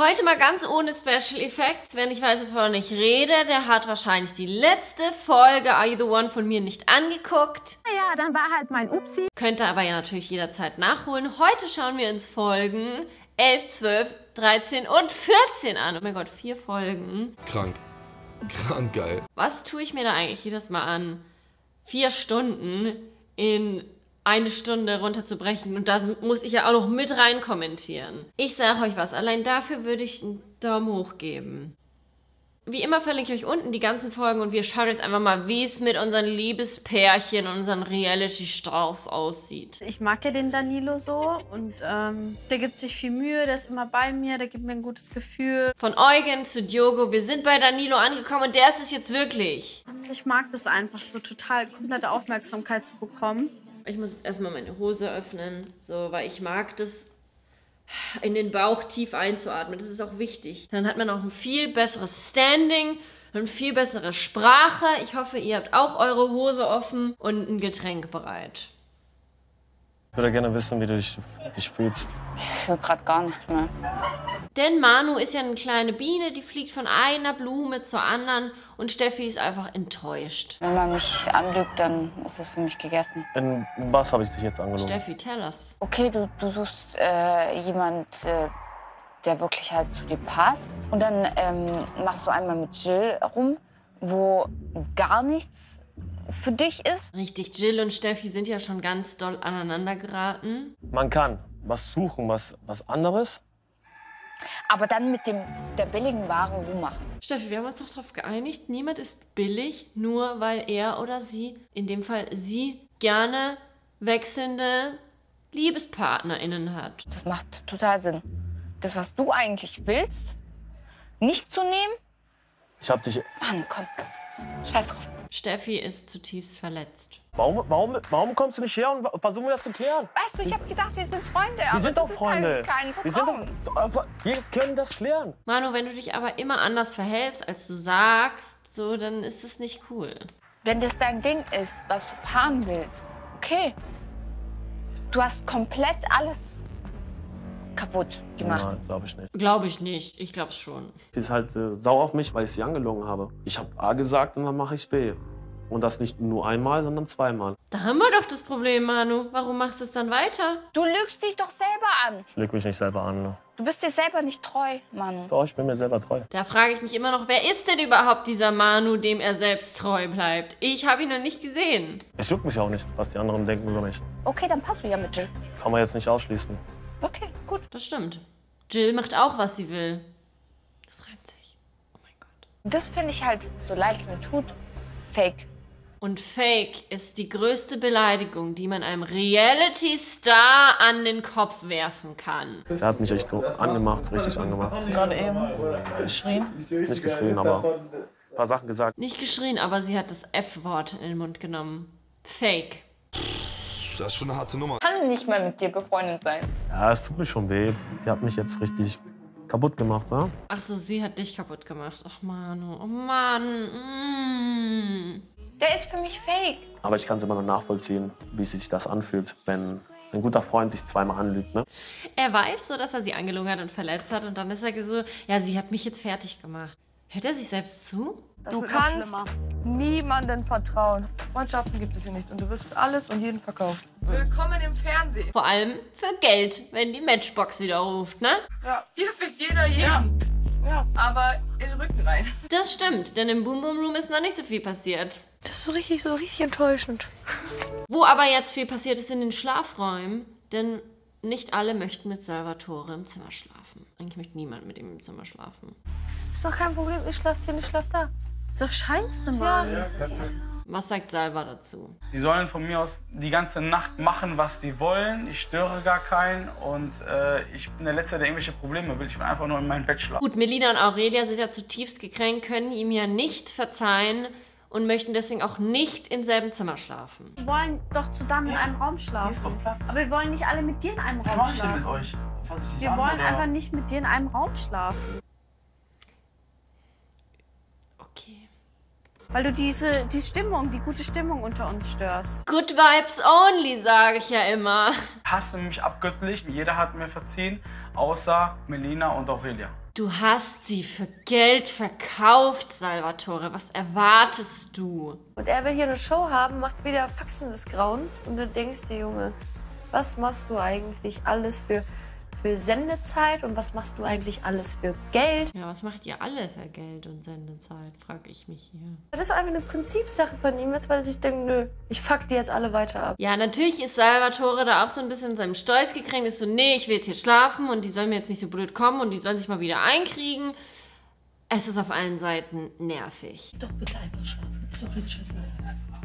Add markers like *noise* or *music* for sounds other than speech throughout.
Heute mal ganz ohne Special Effects. Wer nicht weiß, wovon ich rede, der hat wahrscheinlich die letzte Folge Are You The One von mir nicht angeguckt. Ja, dann war halt mein Upsi. Könnte aber ja natürlich jederzeit nachholen. Heute schauen wir uns Folgen 11, 12, 13 und 14 an. Oh mein Gott, vier Folgen. Krank. Krank geil. Was tue ich mir da eigentlich jedes Mal an? Vier Stunden in eine Stunde runterzubrechen und da muss ich ja auch noch mit rein kommentieren. Ich sage euch was, allein dafür würde ich einen Daumen hoch geben. Wie immer verlinke ich euch unten die ganzen Folgen und wir schauen jetzt einfach mal, wie es mit unseren Liebespärchen, unseren Reality-Stars aussieht. Ich mag ja den Danilo so und ähm, der gibt sich viel Mühe, der ist immer bei mir, der gibt mir ein gutes Gefühl. Von Eugen zu Diogo, wir sind bei Danilo angekommen und der ist es jetzt wirklich. Ich mag das einfach so total, komplette Aufmerksamkeit zu bekommen. Ich muss jetzt erstmal meine Hose öffnen, so, weil ich mag das in den Bauch tief einzuatmen. Das ist auch wichtig. Dann hat man auch ein viel besseres Standing und viel bessere Sprache. Ich hoffe, ihr habt auch eure Hose offen und ein Getränk bereit. Ich würde gerne wissen, wie du dich, dich fühlst. Ich fühle gerade gar nichts mehr. Denn Manu ist ja eine kleine Biene, die fliegt von einer Blume zur anderen und Steffi ist einfach enttäuscht. Wenn man mich anlügt, dann ist es für mich gegessen. In was habe ich dich jetzt angelogen? Steffi, tell us. Okay, du, du suchst äh, jemand, äh, der wirklich halt zu dir passt. Und dann ähm, machst du einmal mit Jill rum, wo gar nichts für dich ist. Richtig, Jill und Steffi sind ja schon ganz doll aneinander geraten. Man kann was suchen, was, was anderes. Aber dann mit dem, der billigen Ware rummachen. Steffi, wir haben uns doch darauf geeinigt, niemand ist billig, nur weil er oder sie, in dem Fall sie, gerne wechselnde LiebespartnerInnen hat. Das macht total Sinn. Das, was du eigentlich willst, nicht zu nehmen. Ich habe dich. Mann, komm. Scheiß drauf. Steffi ist zutiefst verletzt. Warum, warum, warum kommst du nicht her und versuchen wir das zu klären? Weißt du, ich hab gedacht, wir sind Freunde. Wir aber sind doch Freunde. Kein, kein wir, sind doch, wir können das klären. Manu, wenn du dich aber immer anders verhältst, als du sagst, so, dann ist es nicht cool. Wenn das dein Ding ist, was du fahren willst, okay. Du hast komplett alles kaputt gemacht. Nein, glaube ich nicht. Glaube ich nicht. Ich glaube schon. Sie ist halt äh, sauer auf mich, weil ich sie angelogen habe. Ich habe A gesagt und dann mache ich B. Und das nicht nur einmal, sondern zweimal. Da haben wir doch das Problem, Manu. Warum machst du es dann weiter? Du lügst dich doch selber an. Ich lüge mich nicht selber an. Ne? Du bist dir selber nicht treu, Mann. Doch, ich bin mir selber treu. Da frage ich mich immer noch, wer ist denn überhaupt dieser Manu, dem er selbst treu bleibt? Ich habe ihn noch nicht gesehen. Es juckt mich auch nicht, was die anderen denken über mich. Okay, dann passt du ja mit Jill. Kann man jetzt nicht ausschließen. Okay, gut. Das stimmt. Jill macht auch, was sie will. Das reimt sich. Oh mein Gott. Das finde ich halt, so leid es mir tut, fake. Und Fake ist die größte Beleidigung, die man einem Reality-Star an den Kopf werfen kann. Er hat mich echt so angemacht, richtig angemacht. Gerade eben geschrien. Nicht geschrien, aber ein paar Sachen gesagt. Nicht geschrien, aber sie hat das F-Wort in den Mund genommen. Fake. Das ist schon eine harte Nummer. Kann nicht mehr mit dir befreundet sein. Ja, es tut mir schon weh. Die hat mich jetzt richtig kaputt gemacht, ja? Ach so, sie hat dich kaputt gemacht. Ach Manu, oh Mann. Mm. Der ist für mich fake. Aber ich kann es immer noch nachvollziehen, wie sich das anfühlt, wenn ein guter Freund dich zweimal anlügt, ne? Er weiß so, dass er sie angelogen hat und verletzt hat und dann ist er so, ja, sie hat mich jetzt fertig gemacht. Hört er sich selbst zu? Du kannst niemandem vertrauen. Freundschaften gibt es hier nicht und du wirst für alles und jeden verkauft. Willkommen im Fernsehen. Vor allem für Geld, wenn die Matchbox wieder ruft, ne? Ja, hier fickt jeder jeden. Ja. Aber in den Rücken rein. Das stimmt, denn im Boom Boom Room ist noch nicht so viel passiert. Das ist so richtig, so richtig enttäuschend. Wo aber jetzt viel passiert ist in den Schlafräumen, denn nicht alle möchten mit Salvatore im Zimmer schlafen. Eigentlich möchte niemand mit ihm im Zimmer schlafen. Ist doch kein Problem, ich schlaf hier, ich schlaf da. Ist doch scheiße, Mann. Was sagt Salva dazu? Die sollen von mir aus die ganze Nacht machen, was die wollen. Ich störe gar keinen und äh, ich bin der Letzte, der irgendwelche Probleme will. Ich will einfach nur in meinem Bett schlafen. Gut, Melina und Aurelia sind ja zutiefst gekränkt, können ihm ja nicht verzeihen und möchten deswegen auch nicht im selben Zimmer schlafen. Wir wollen doch zusammen in einem Raum schlafen. Aber wir wollen nicht alle mit dir in einem Raum schlafen. euch? Fass ich dich Wir wollen oder? einfach nicht mit dir in einem Raum schlafen. Okay. Weil du diese die Stimmung, die gute Stimmung unter uns störst. Good vibes only, sage ich ja immer. hasse mich abgöttlich. Jeder hat mir verziehen, außer Melina und Aurelia. Du hast sie für Geld verkauft, Salvatore. Was erwartest du? Und er will hier eine Show haben, macht wieder Faxen des Grauens. Und du denkst dir, Junge, was machst du eigentlich alles für, für Sendezeit und was machst du eigentlich alles für Geld? Ja, was macht ihr alle für Geld und Sendezeit, frage ich mich hier. Das ist einfach eine Prinzipsache von ihm, jetzt, weil sich denkt, nö, ich fuck die jetzt alle weiter ab. Ja, natürlich ist Salvatore da auch so ein bisschen in seinem Stolz gekränkt. Ist so, nee, ich will jetzt hier schlafen und die sollen mir jetzt nicht so blöd kommen und die sollen sich mal wieder einkriegen. Es ist auf allen Seiten nervig. Doch bitte einfach schlafen. Ist doch jetzt scheiße.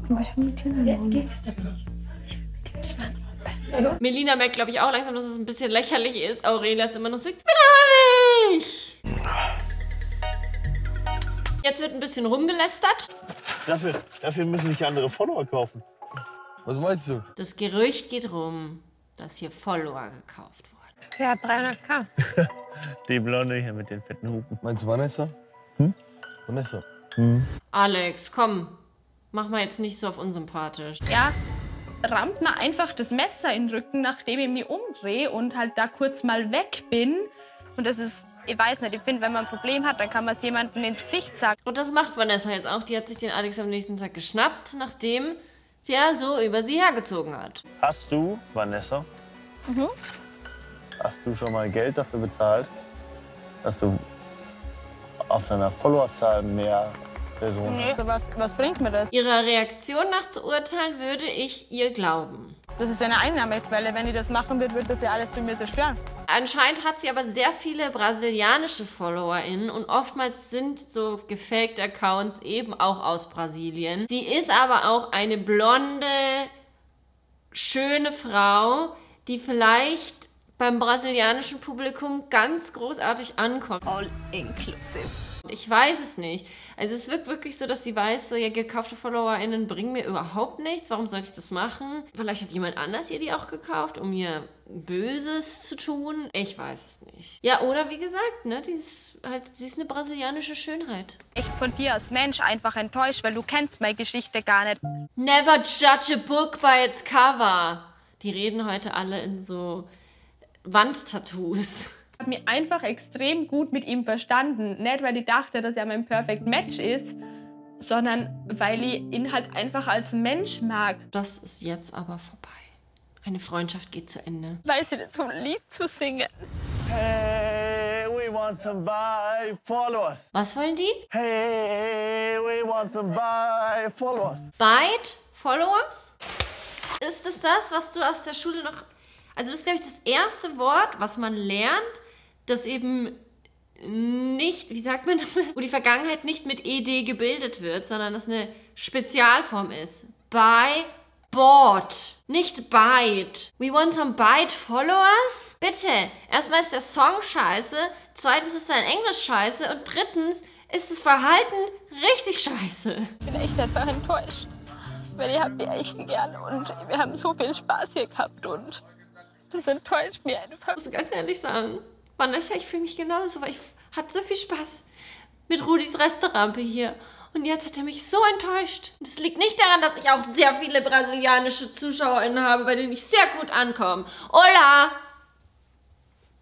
Aber ich will mit dir ja, geht es aber nicht. Ich will mit dir nicht mehr. *laughs* Melina merkt, glaube ich, auch langsam, dass es ein bisschen lächerlich ist. Aurelia ist immer noch so, ich will auch nicht. Jetzt wird ein bisschen rumgelästert. Dafür, dafür müssen nicht andere Follower kaufen. Was meinst du? Das Gerücht geht rum, dass hier Follower gekauft wurden. Ja, 300k. *laughs* Die Blonde hier mit den fetten Hupen. Meinst du Vanessa? Hm? Vanessa. Alex, komm, mach mal jetzt nicht so auf unsympathisch. Ja, rammt mir einfach das Messer in den Rücken, nachdem ich mich umdrehe und halt da kurz mal weg bin. Und das ist, ich weiß nicht, ich finde, wenn man ein Problem hat, dann kann man es jemandem ins Gesicht sagen. Und das macht Vanessa jetzt auch. Die hat sich den Alex am nächsten Tag geschnappt, nachdem der so über sie hergezogen hat. Hast du, Vanessa, hast du schon mal Geld dafür bezahlt, dass du auf deiner Followerzahl mehr Personen hast? Also was, was bringt mir das? Ihrer Reaktion nach zu urteilen, würde ich ihr glauben. Das ist eine Einnahmequelle. Wenn ich das machen würde, würde das ja alles bei mir zerstören. Anscheinend hat sie aber sehr viele brasilianische FollowerInnen und oftmals sind so gefaked Accounts eben auch aus Brasilien. Sie ist aber auch eine blonde, schöne Frau, die vielleicht beim brasilianischen Publikum ganz großartig ankommt. All inclusive. Ich weiß es nicht. Also es wirkt wirklich so, dass sie weiß, so ja, gekaufte FollowerInnen bringen mir überhaupt nichts. Warum soll ich das machen? Vielleicht hat jemand anders ihr die auch gekauft, um ihr Böses zu tun. Ich weiß es nicht. Ja, oder wie gesagt, ne, die ist halt, sie ist eine brasilianische Schönheit. Echt von dir als Mensch einfach enttäuscht, weil du kennst meine Geschichte gar nicht. Never judge a book by its cover. Die reden heute alle in so Wandtattoos. Ich habe mich einfach extrem gut mit ihm verstanden. Nicht, weil ich dachte, dass er mein Perfect Match ist, sondern weil ich ihn halt einfach als Mensch mag. Das ist jetzt aber vorbei. Eine Freundschaft geht zu Ende. Weil sie so ein Lied zu singen. Hey, we want some buy followers. Was wollen die? Hey, we want some buy followers. Byte Followers? Ist es das, was du aus der Schule noch. Also, das ist, glaube ich, das erste Wort, was man lernt, das eben nicht, wie sagt man, *laughs* wo die Vergangenheit nicht mit ed gebildet wird, sondern das eine Spezialform ist. By Bought, nicht Byte. We want some Byte Followers? Bitte, erstmal ist der Song scheiße, zweitens ist sein Englisch scheiße und drittens ist das Verhalten richtig scheiße. Ich bin echt einfach enttäuscht. Weil ich habe die echt gern und wir haben so viel Spaß hier gehabt und das enttäuscht mich einfach. muss ganz ehrlich sagen, Vanessa, ich fühle mich genauso, weil ich hatte so viel Spaß mit Rudis Restaurant hier. Und jetzt hat er mich so enttäuscht. Das liegt nicht daran, dass ich auch sehr viele brasilianische ZuschauerInnen habe, bei denen ich sehr gut ankomme. Hola!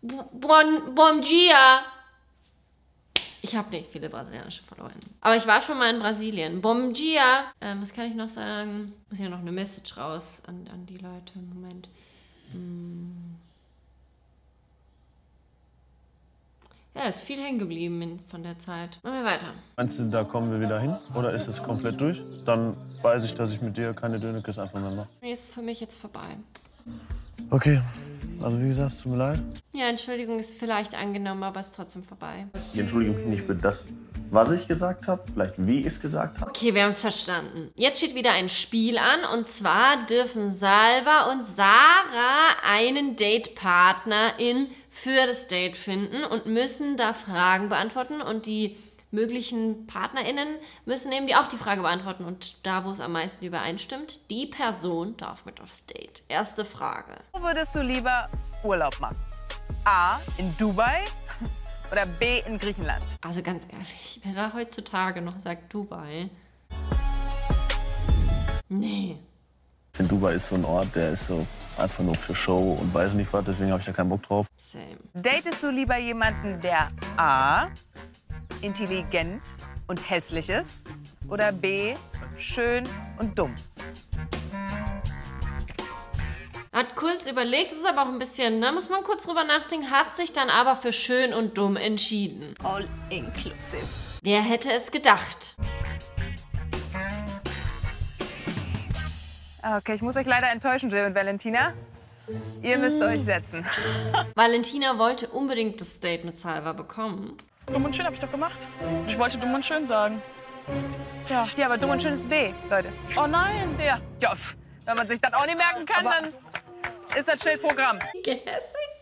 Bon, bom dia! Ich habe nicht viele brasilianische FollowerInnen. Aber ich war schon mal in Brasilien. Bom dia! Ähm, was kann ich noch sagen? Muss ja noch eine Message raus an, an die Leute. Moment. Ja, ist viel hängen geblieben in- von der Zeit. Machen wir weiter. Meinst du, da kommen wir wieder hin? Oder ist es komplett durch? Dann weiß ich, dass ich mit dir keine Dönekes einfach mehr mache. Nee, ist für mich jetzt vorbei. Okay, also wie gesagt, es tut mir leid. Ja, Entschuldigung ist vielleicht angenommen, aber ist trotzdem vorbei. Ich entschuldige mich nicht für das, was ich gesagt habe, vielleicht wie ich es gesagt habe. Okay, wir haben es verstanden. Jetzt steht wieder ein Spiel an und zwar dürfen Salva und Sarah einen Datepartnerin für das Date finden und müssen da Fragen beantworten und die möglichen PartnerInnen müssen eben die auch die Frage beantworten und da, wo es am meisten übereinstimmt, die Person darf mit aufs Date. Erste Frage. Wo würdest du lieber Urlaub machen? A. In Dubai *laughs* oder B. in Griechenland? Also ganz ehrlich, wer da heutzutage noch sagt Dubai. Nee. Ich finde, Dubai ist so ein Ort, der ist so einfach nur für Show und weiß nicht was, deswegen habe ich da keinen Bock drauf. Same. Datest du lieber jemanden, der A. intelligent und hässlich ist oder B. schön und dumm? Hat kurz überlegt, ist aber auch ein bisschen, ne, muss man kurz drüber nachdenken, hat sich dann aber für schön und dumm entschieden. All inclusive. Wer hätte es gedacht? Okay, ich muss euch leider enttäuschen, Jill und Valentina. Ihr müsst euch setzen. *laughs* Valentina wollte unbedingt das Date mit Salva bekommen. Dumm und schön habe ich doch gemacht. Ich wollte dumm und schön sagen. Ja, ja aber dumm und schön ist B, Leute. Oh nein. Ja, ja pf, wenn man sich das auch nicht merken kann, dann ist das Schildprogramm. Gehässig.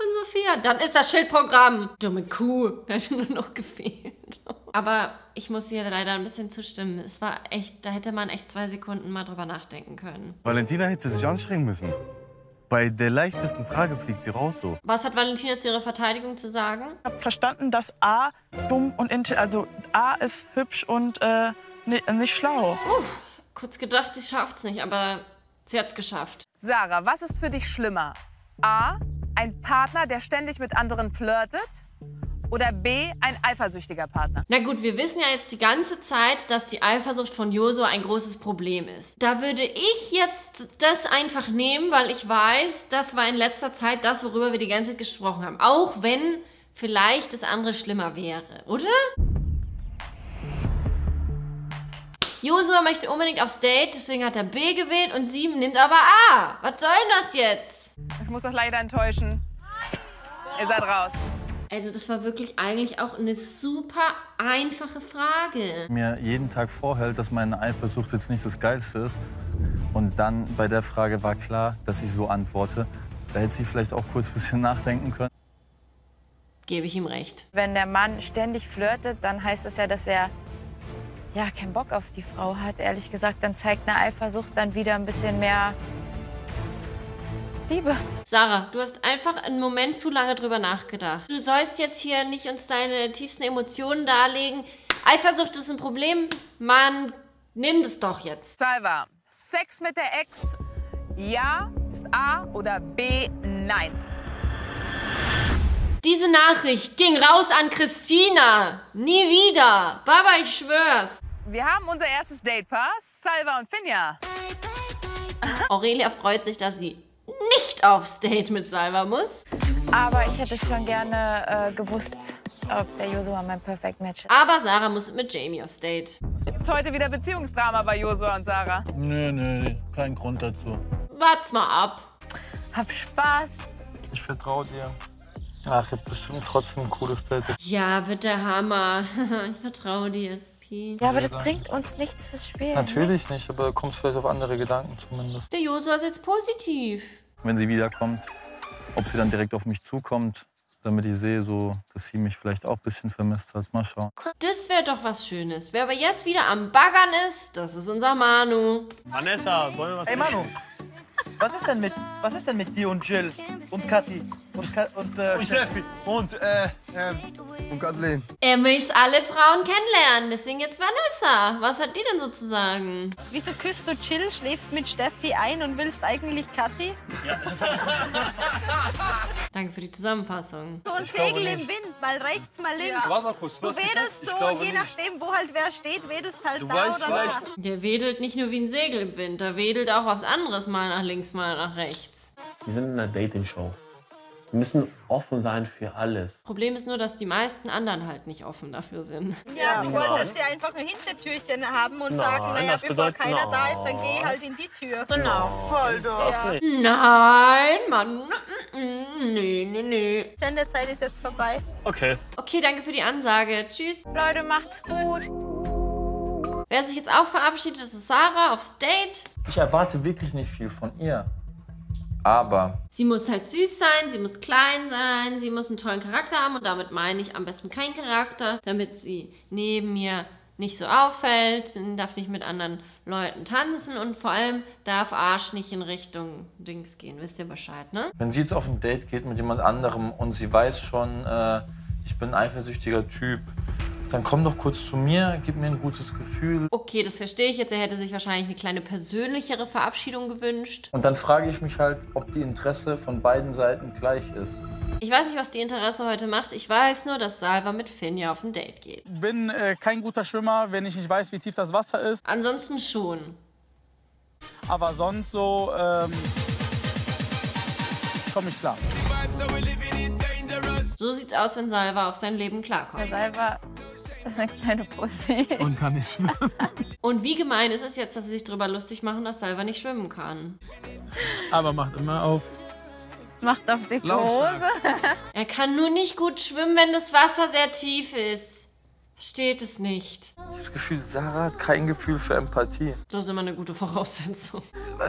Und Sophia, dann ist das Schildprogramm. Dumme Kuh. *laughs* Hätte nur noch gefehlt. Aber ich muss hier leider ein bisschen zustimmen. Es war echt, da hätte man echt zwei Sekunden mal drüber nachdenken können. Valentina hätte sich anstrengen müssen. Bei der leichtesten Frage fliegt sie raus so. Was hat Valentina zu ihrer Verteidigung zu sagen? Ich habe verstanden, dass A dumm und also A ist hübsch und äh, ni- nicht schlau. Kurz gedacht, sie schafft's nicht, aber sie hat's geschafft. Sarah, was ist für dich schlimmer? A. Ein Partner, der ständig mit anderen flirtet? Oder B. Ein eifersüchtiger Partner? Na gut, wir wissen ja jetzt die ganze Zeit, dass die Eifersucht von Joso ein großes Problem ist. Da würde ich jetzt das einfach nehmen, weil ich weiß, das war in letzter Zeit das, worüber wir die ganze Zeit gesprochen haben. Auch wenn vielleicht das andere schlimmer wäre, oder? Josua möchte unbedingt aufs Date, deswegen hat er B gewählt und sie nimmt aber A. Was soll denn das jetzt? Ich muss euch leider enttäuschen. Ihr seid raus. Also das war wirklich eigentlich auch eine super einfache Frage. mir jeden Tag vorhält, dass meine Eifersucht jetzt nicht das Geilste ist. Und dann bei der Frage war klar, dass ich so antworte. Da hätte sie vielleicht auch kurz ein bisschen nachdenken können. Gebe ich ihm recht. Wenn der Mann ständig flirtet, dann heißt das ja, dass er ja keinen Bock auf die Frau hat. Ehrlich gesagt, dann zeigt eine Eifersucht dann wieder ein bisschen mehr Liebe. Sarah, du hast einfach einen Moment zu lange drüber nachgedacht. Du sollst jetzt hier nicht uns deine tiefsten Emotionen darlegen. Eifersucht ist ein Problem. Mann, nimm das doch jetzt. Salva, Sex mit der Ex, ja ist A oder B, nein. Diese Nachricht ging raus an Christina. Nie wieder. Baba, ich schwör's. Wir haben unser erstes Date Pass, Salva und Finja. Aurelia freut sich, dass sie nicht aufs Date mit Salva muss. Aber ich hätte schon gerne äh, gewusst, ob der Josua mein Perfect Match ist. Aber Sarah muss mit Jamie aufs Date. Gibt's heute wieder Beziehungsdrama bei Josua und Sarah? Nö, nö, kein Grund dazu. Wart's mal ab. Hab Spaß. Ich vertraue dir. Ach, ich hab bestimmt trotzdem ein cooles Date. Ja, wird der Hammer. *laughs* ich vertraue dir, SP. Ja, aber das bringt uns nichts fürs Spiel. Natürlich nicht, aber kommst vielleicht auf andere Gedanken zumindest. Der Josua ist jetzt positiv. Wenn sie wiederkommt, ob sie dann direkt auf mich zukommt, damit ich sehe, so, dass sie mich vielleicht auch ein bisschen vermisst hat. Mal schauen. Das wäre doch was Schönes. Wer aber jetzt wieder am Baggern ist, das ist unser Manu. Vanessa, wollen wir was Ey Manu, was ist denn mit, was ist denn mit dir und Jill und Kathi und, Ka und, äh, Und Steffi. Und, äh, ähm, Und Kathleen. Er möchte alle Frauen kennenlernen, deswegen jetzt Vanessa. Was hat die denn so zu sagen? Wieso küsst du Chill, schläfst mit Steffi ein und willst eigentlich Kathi? *laughs* Danke für die Zusammenfassung. So ein Segel im. Wind, mal rechts, mal links. Warte mal kurz, du wedelst ich so, und je nicht. nachdem, wo halt wer steht, wedelst halt Du da weißt oder vielleicht- da. Der wedelt nicht nur wie ein Segel im Wind, da wedelt auch was anderes mal nach links, mal nach rechts. Wir sind in einer Dating-Show. Wir müssen offen sein für alles. Problem ist nur, dass die meisten anderen halt nicht offen dafür sind. Ja, du Nein. wolltest dir einfach ein Hintertürchen haben und Nein, sagen, naja, bevor bedeutet keiner da ist, dann nein. geh halt in die Tür. Genau, voll doch. Ja. Nein, Mann. Nee, nee, nee. Sendezeit ist jetzt vorbei. okay. Okay, danke für die Ansage. Tschüss. Leute, macht's gut. Wer sich jetzt auch verabschiedet, das ist Sarah aufs Date. Ich erwarte wirklich nicht viel von ihr. Aber Sie muss halt süß sein, sie muss klein sein, sie muss einen tollen Charakter haben und damit meine ich am besten keinen Charakter, damit sie neben mir nicht so auffällt, sie darf nicht mit anderen Leuten tanzen und vor allem darf Arsch nicht in Richtung Dings gehen. Wisst ihr Bescheid, ne? wenn sie jetzt auf ein Date geht mit jemand anderem und sie weiß schon, äh, ich bin ein eifersüchtiger Typ, Dann komm doch kurz zu mir, gib mir ein gutes Gefühl. Okay, das verstehe ich jetzt. Er hätte sich wahrscheinlich eine kleine persönlichere Verabschiedung gewünscht. Und dann frage ich mich halt, ob die Interesse von beiden Seiten gleich ist. Ich weiß nicht, was die Interesse heute macht. Ich weiß nur, dass Salva mit Finja auf ein Date geht. Bin äh, kein guter Schwimmer, wenn ich nicht weiß, wie tief das Wasser ist. Ansonsten schon. Aber sonst so ähm, komme ich klar. So sieht's aus, wenn Salva auf sein Leben klarkommt. Salva ist eine kleine Pussy. Und kann nicht schwimmen. *laughs* Und wie gemein ist es jetzt, dass sie sich darüber lustig machen, dass Salva nicht schwimmen kann? Aber macht immer auf. Macht auf dicke. Hose. *laughs* Er kann nur nicht gut schwimmen, wenn das Wasser sehr tief ist. Versteht es nicht. Ich habe das Gefühl, Sarah hat kein Gefühl für Empathie. Das ist immer eine gute Voraussetzung.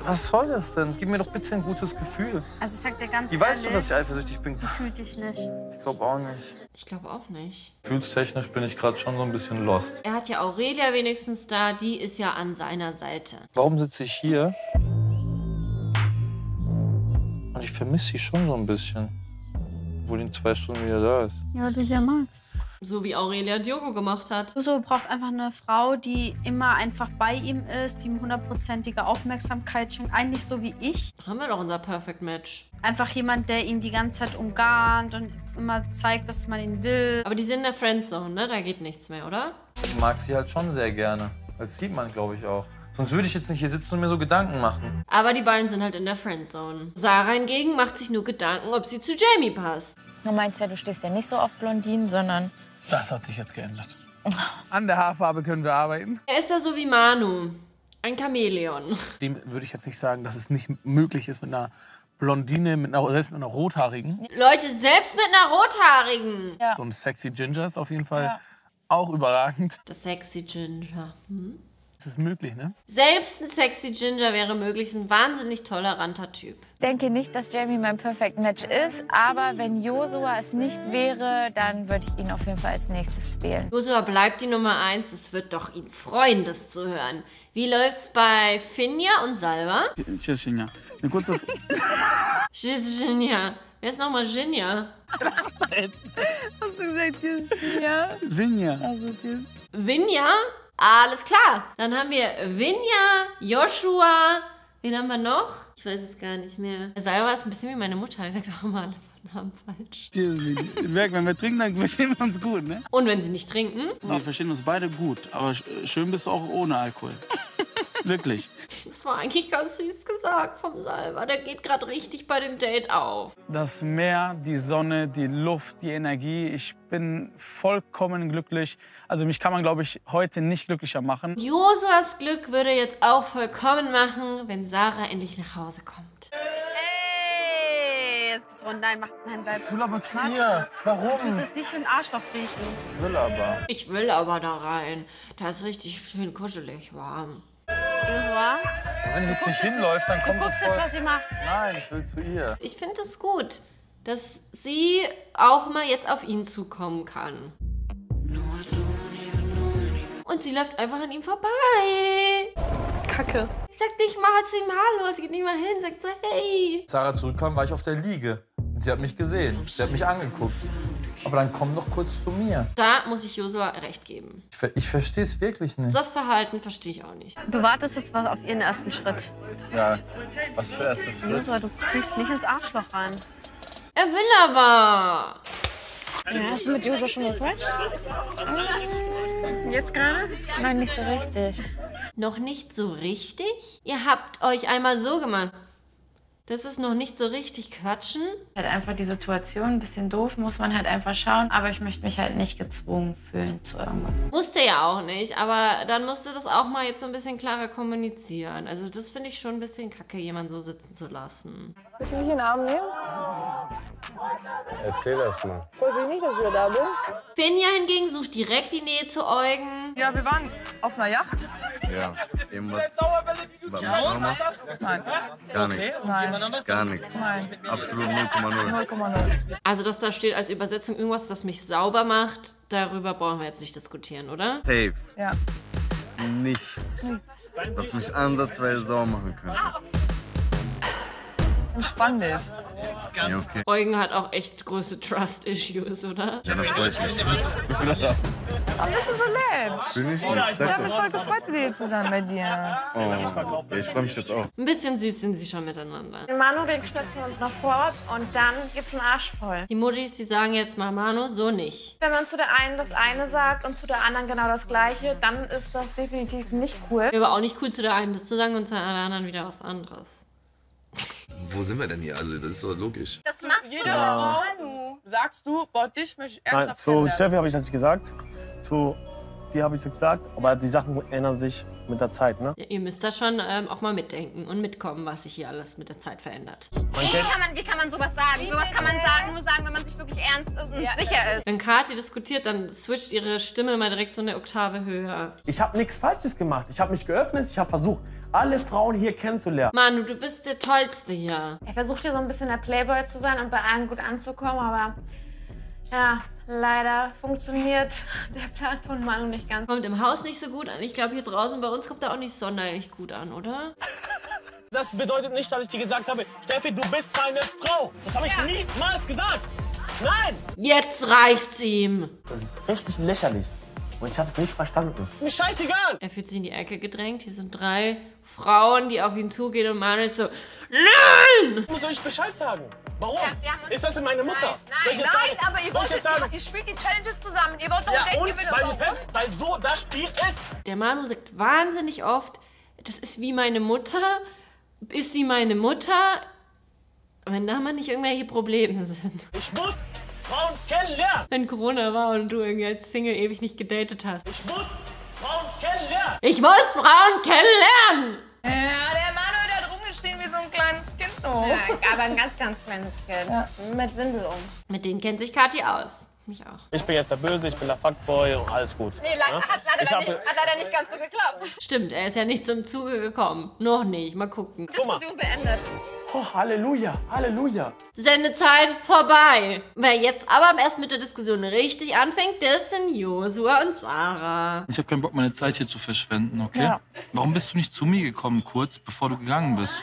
Was soll das denn? Gib mir doch bitte ein gutes Gefühl. Also ich sag dir ganz Wie weißt du, ehrlich, dass ich eifersüchtig bin? die fühlt dich nicht. Ich glaube auch nicht. Ich glaube auch nicht. Gefühlstechnisch bin ich gerade schon so ein bisschen lost. Er hat ja Aurelia wenigstens da, die ist ja an seiner Seite. Warum sitze ich hier? Und ich vermisse sie schon so ein bisschen. Obwohl die in zwei Stunden wieder da ist. Ja, du ja magst. So wie Aurelia Diogo gemacht hat. Du so brauchst einfach eine Frau, die immer einfach bei ihm ist, die ihm hundertprozentige Aufmerksamkeit schenkt. Eigentlich so wie ich. Haben wir doch unser Perfect Match. Einfach jemand, der ihn die ganze Zeit umgarnt und immer zeigt, dass man ihn will. Aber die sind in der Friendzone, ne? Da geht nichts mehr, oder? Ich mag sie halt schon sehr gerne. Das sieht man, glaube ich, auch. Sonst würde ich jetzt nicht hier sitzen und mir so Gedanken machen. Aber die beiden sind halt in der Friendzone. Sarah hingegen macht sich nur Gedanken, ob sie zu Jamie passt. Du meinst ja, du stehst ja nicht so auf Blondinen, sondern Das hat sich jetzt geändert. *laughs* An der Haarfarbe können wir arbeiten. Er ist ja so wie Manu. Ein Chamäleon. Dem würde ich jetzt nicht sagen, dass es nicht möglich ist mit einer Blondine, mit einer, selbst mit einer Rothaarigen. Leute, selbst mit einer Rothaarigen. So ein sexy Ginger ist auf jeden Fall auch überragend. Das sexy Ginger. Hm? Das ist möglich, ne? Selbst ein sexy Ginger wäre möglich. Ist ein wahnsinnig toleranter Typ. Ich denke nicht, dass Jamie mein Perfect Match ist, aber wenn Josua es nicht wäre, dann würde ich ihn auf jeden Fall als nächstes wählen. Josua bleibt die Nummer eins. Es wird doch ihn freuen, das zu hören. Wie läuft's bei Finja und Salva? Tschüss, Jinja. Eine kurze *laughs* Tschüss, Jinja. Wer ist nochmal Jinja? Hast du gesagt, tschüss, ja? Sinja. Also, tschüss. Vinja? Alles klar. Dann haben wir Vinja, Joshua. Wen haben wir noch? Ich weiß es gar nicht mehr. Salva ist ein bisschen wie meine Mutter. Die sagt auch immer alle Namen falsch. Merk, wenn wir trinken, dann verstehen wir uns gut, ne? Und wenn sie nicht trinken? Wir verstehen uns beide gut, aber sch- schön bist du auch ohne Alkohol. *laughs* Wirklich. Das war eigentlich ganz süß gesagt vom Salva. Der geht gerade richtig bei dem Date auf. Das Meer, die Sonne, die Luft, die Energie. Ich bin vollkommen glücklich. Also mich kann man, glaube ich, heute nicht glücklicher machen. Josuas Glück würde jetzt auch vollkommen machen, wenn Sarah endlich nach Hause kommt. Ey, jetzt geht's rund. Nein, mach, nein, bleib. Ich will aber zu ihr. Warum? Du musst es nicht in den Arschloch kriechen. Ich will aber. Ich will aber da rein. Da ist richtig schön kuschelig warm. Josua, Wenn sie jetzt nicht hinläuft, dann du kommt guckst das jetzt, was sie macht. Nein, ich will zu ihr. Ich finde es gut, dass sie auch mal jetzt auf ihn zukommen kann. Und sie läuft einfach an ihm vorbei. Kacke. Ich sag nicht mal zu ihm Hallo, sie geht nicht mal hin, sagt so Hey. Sarah zurückkam, war ich auf der Liege. Und sie hat mich gesehen. Sie hat mich angeguckt. Aber dann komm doch kurz zu mir. Da muss ich Josua recht geben. Ich, ver ich verstehe es wirklich nicht. Das Verhalten verstehe ich auch nicht. Du wartest jetzt mal auf ihren ersten Schritt. Ja, was für erste Schritt. Josua, du kriegst nicht ins Arschloch rein. Er will aber. Ja, hast du mit Josua schon gequatscht? Jetzt gerade? Nein, nicht so richtig. Noch nicht so richtig? Ihr habt euch einmal so gemacht. Das ist noch nicht so richtig quatschen. Halt einfach die Situation ein bisschen doof, muss man halt einfach schauen. Aber ich möchte mich halt nicht gezwungen fühlen zu irgendwas. Musste ja auch nicht, aber dann musste das auch mal jetzt so ein bisschen klarer kommunizieren. Also das finde ich schon ein bisschen kacke, jemanden so sitzen zu lassen. Willst du mich in den Arm nehmen? Erzähl erst mal. Weiß ich nicht, dass ich wieder da bin. Finja hingegen sucht direkt die Nähe zu Eugen. Ja, wir waren auf einer Yacht. Ja, irgendwas. Was nochmal? Nein. Gar nichts. Nein. Gar nichts. Nein. Absolut 0,0. 0,0. Also dass da steht als Übersetzung irgendwas, das mich sauber macht, darüber brauchen wir jetzt nicht diskutieren, oder? Safe. Ja. Nichts, was mich ansatzweise sauer machen könnte. Entspann dich. Ja, okay. Eugen hat auch echt große Trust-Issues, oder? Ja, da freue ich mich, dass du wieder da. Warum bist du so lieb? Bin ich nicht, Ich habe mich voll gefreut mit dir zusammen bei dir. Oh, ja, ich freue mich jetzt auch. Ein bisschen süß sind sie schon miteinander. Den Manu, den knüpfen wir uns noch vor und dann gibt's einen Arsch voll. Die Muttis, die sagen jetzt mal, Manu, so nicht. Wenn man zu der einen das eine sagt und zu der anderen genau das gleiche, dann ist das definitiv nicht cool. Wäre aber auch nicht cool, zu der einen das zu sagen und zu der anderen wieder was anderes. Wo sind wir denn hier alle? Das ist doch logisch. Das machst Jede du. Frau, Manu. Sagst du, boah, dich möchte ich Nein, ernsthaft zu kennenlernen. Steffi habe ich das nicht gesagt. Zu dir habe ich es gesagt. Aber die Sachen ändern sich mit der Zeit, ne? Ja, ihr müsst da schon ähm, auch mal mitdenken und mitkommen, was sich hier alles mit der Zeit verändert. Wie kann, man, wie kann man sowas sagen? Sowas kann man sagen, nur sagen, wenn man sich wirklich ernst ist und sicher ist. Wenn Kathi diskutiert, dann switcht ihre Stimme mal direkt so eine Oktave höher. ich habe nichts Falsches gemacht. Ich habe mich geöffnet. Ich habe versucht, alle Frauen hier kennenzulernen. Manu, du bist der Tollste hier. Er versucht hier so ein bisschen der Playboy zu sein und bei allen gut anzukommen, aber ja, leider funktioniert der Plan von Manu nicht ganz. Kommt im Haus nicht so gut an. Ich glaube, hier draußen bei uns kommt er auch nicht sonderlich gut an, oder? *laughs* Das bedeutet nicht, dass ich dir gesagt habe, Steffi, du bist meine Frau. Das habe ich niemals gesagt. Nein! Jetzt reicht's ihm. Das ist richtig lächerlich. Und ich habe es nicht verstanden. Ist mir scheißegal. Er fühlt sich in die Ecke gedrängt. Hier sind drei Frauen, die auf ihn zugehen und Manu ist so, nein! Muss euch Bescheid sagen. Warum? uns- ist das denn meine Mutter? Nein, nein, sagen? aber ihr, jetzt sagen? wolltet, ihr spielt die Challenges zusammen. Ihr wollt doch Ja, denken, und? Weil, fest, weil so das Spiel ist. Der Manu sagt wahnsinnig oft, das ist wie meine Mutter. Ist sie meine Mutter? Wenn da mal nicht irgendwelche Probleme sind. Ich muss Frauen kennenlernen. Wenn Corona war und du irgendwie als Single ewig nicht gedatet hast. Ich muss Frauen kennenlernen. Ich muss Frauen kennenlernen! Ja, der rumgeschrien wie so ein kleines Kind. Oh. Ja, aber ein ganz, ganz kleines Kind. Mit Windel um. Mit denen kennt sich Kathi aus. Mich auch. Ich bin jetzt der Böse, ich bin der Fuckboy und alles gut. Nee, le- Ja? hat, leider Ich nicht, hat leider nicht ganz so geklappt. Stimmt, er ist ja nicht zum Zuge gekommen. Noch nicht. Mal gucken. Diskussion beendet. Oh, Halleluja, Halleluja. Sendezeit vorbei. Wer jetzt aber erst mit der Diskussion richtig anfängt, das sind Josua und Sarah. Ich habe keinen Bock, meine Zeit hier zu verschwenden, okay? Ja. Warum bist du nicht zu mir gekommen, kurz bevor du gegangen bist?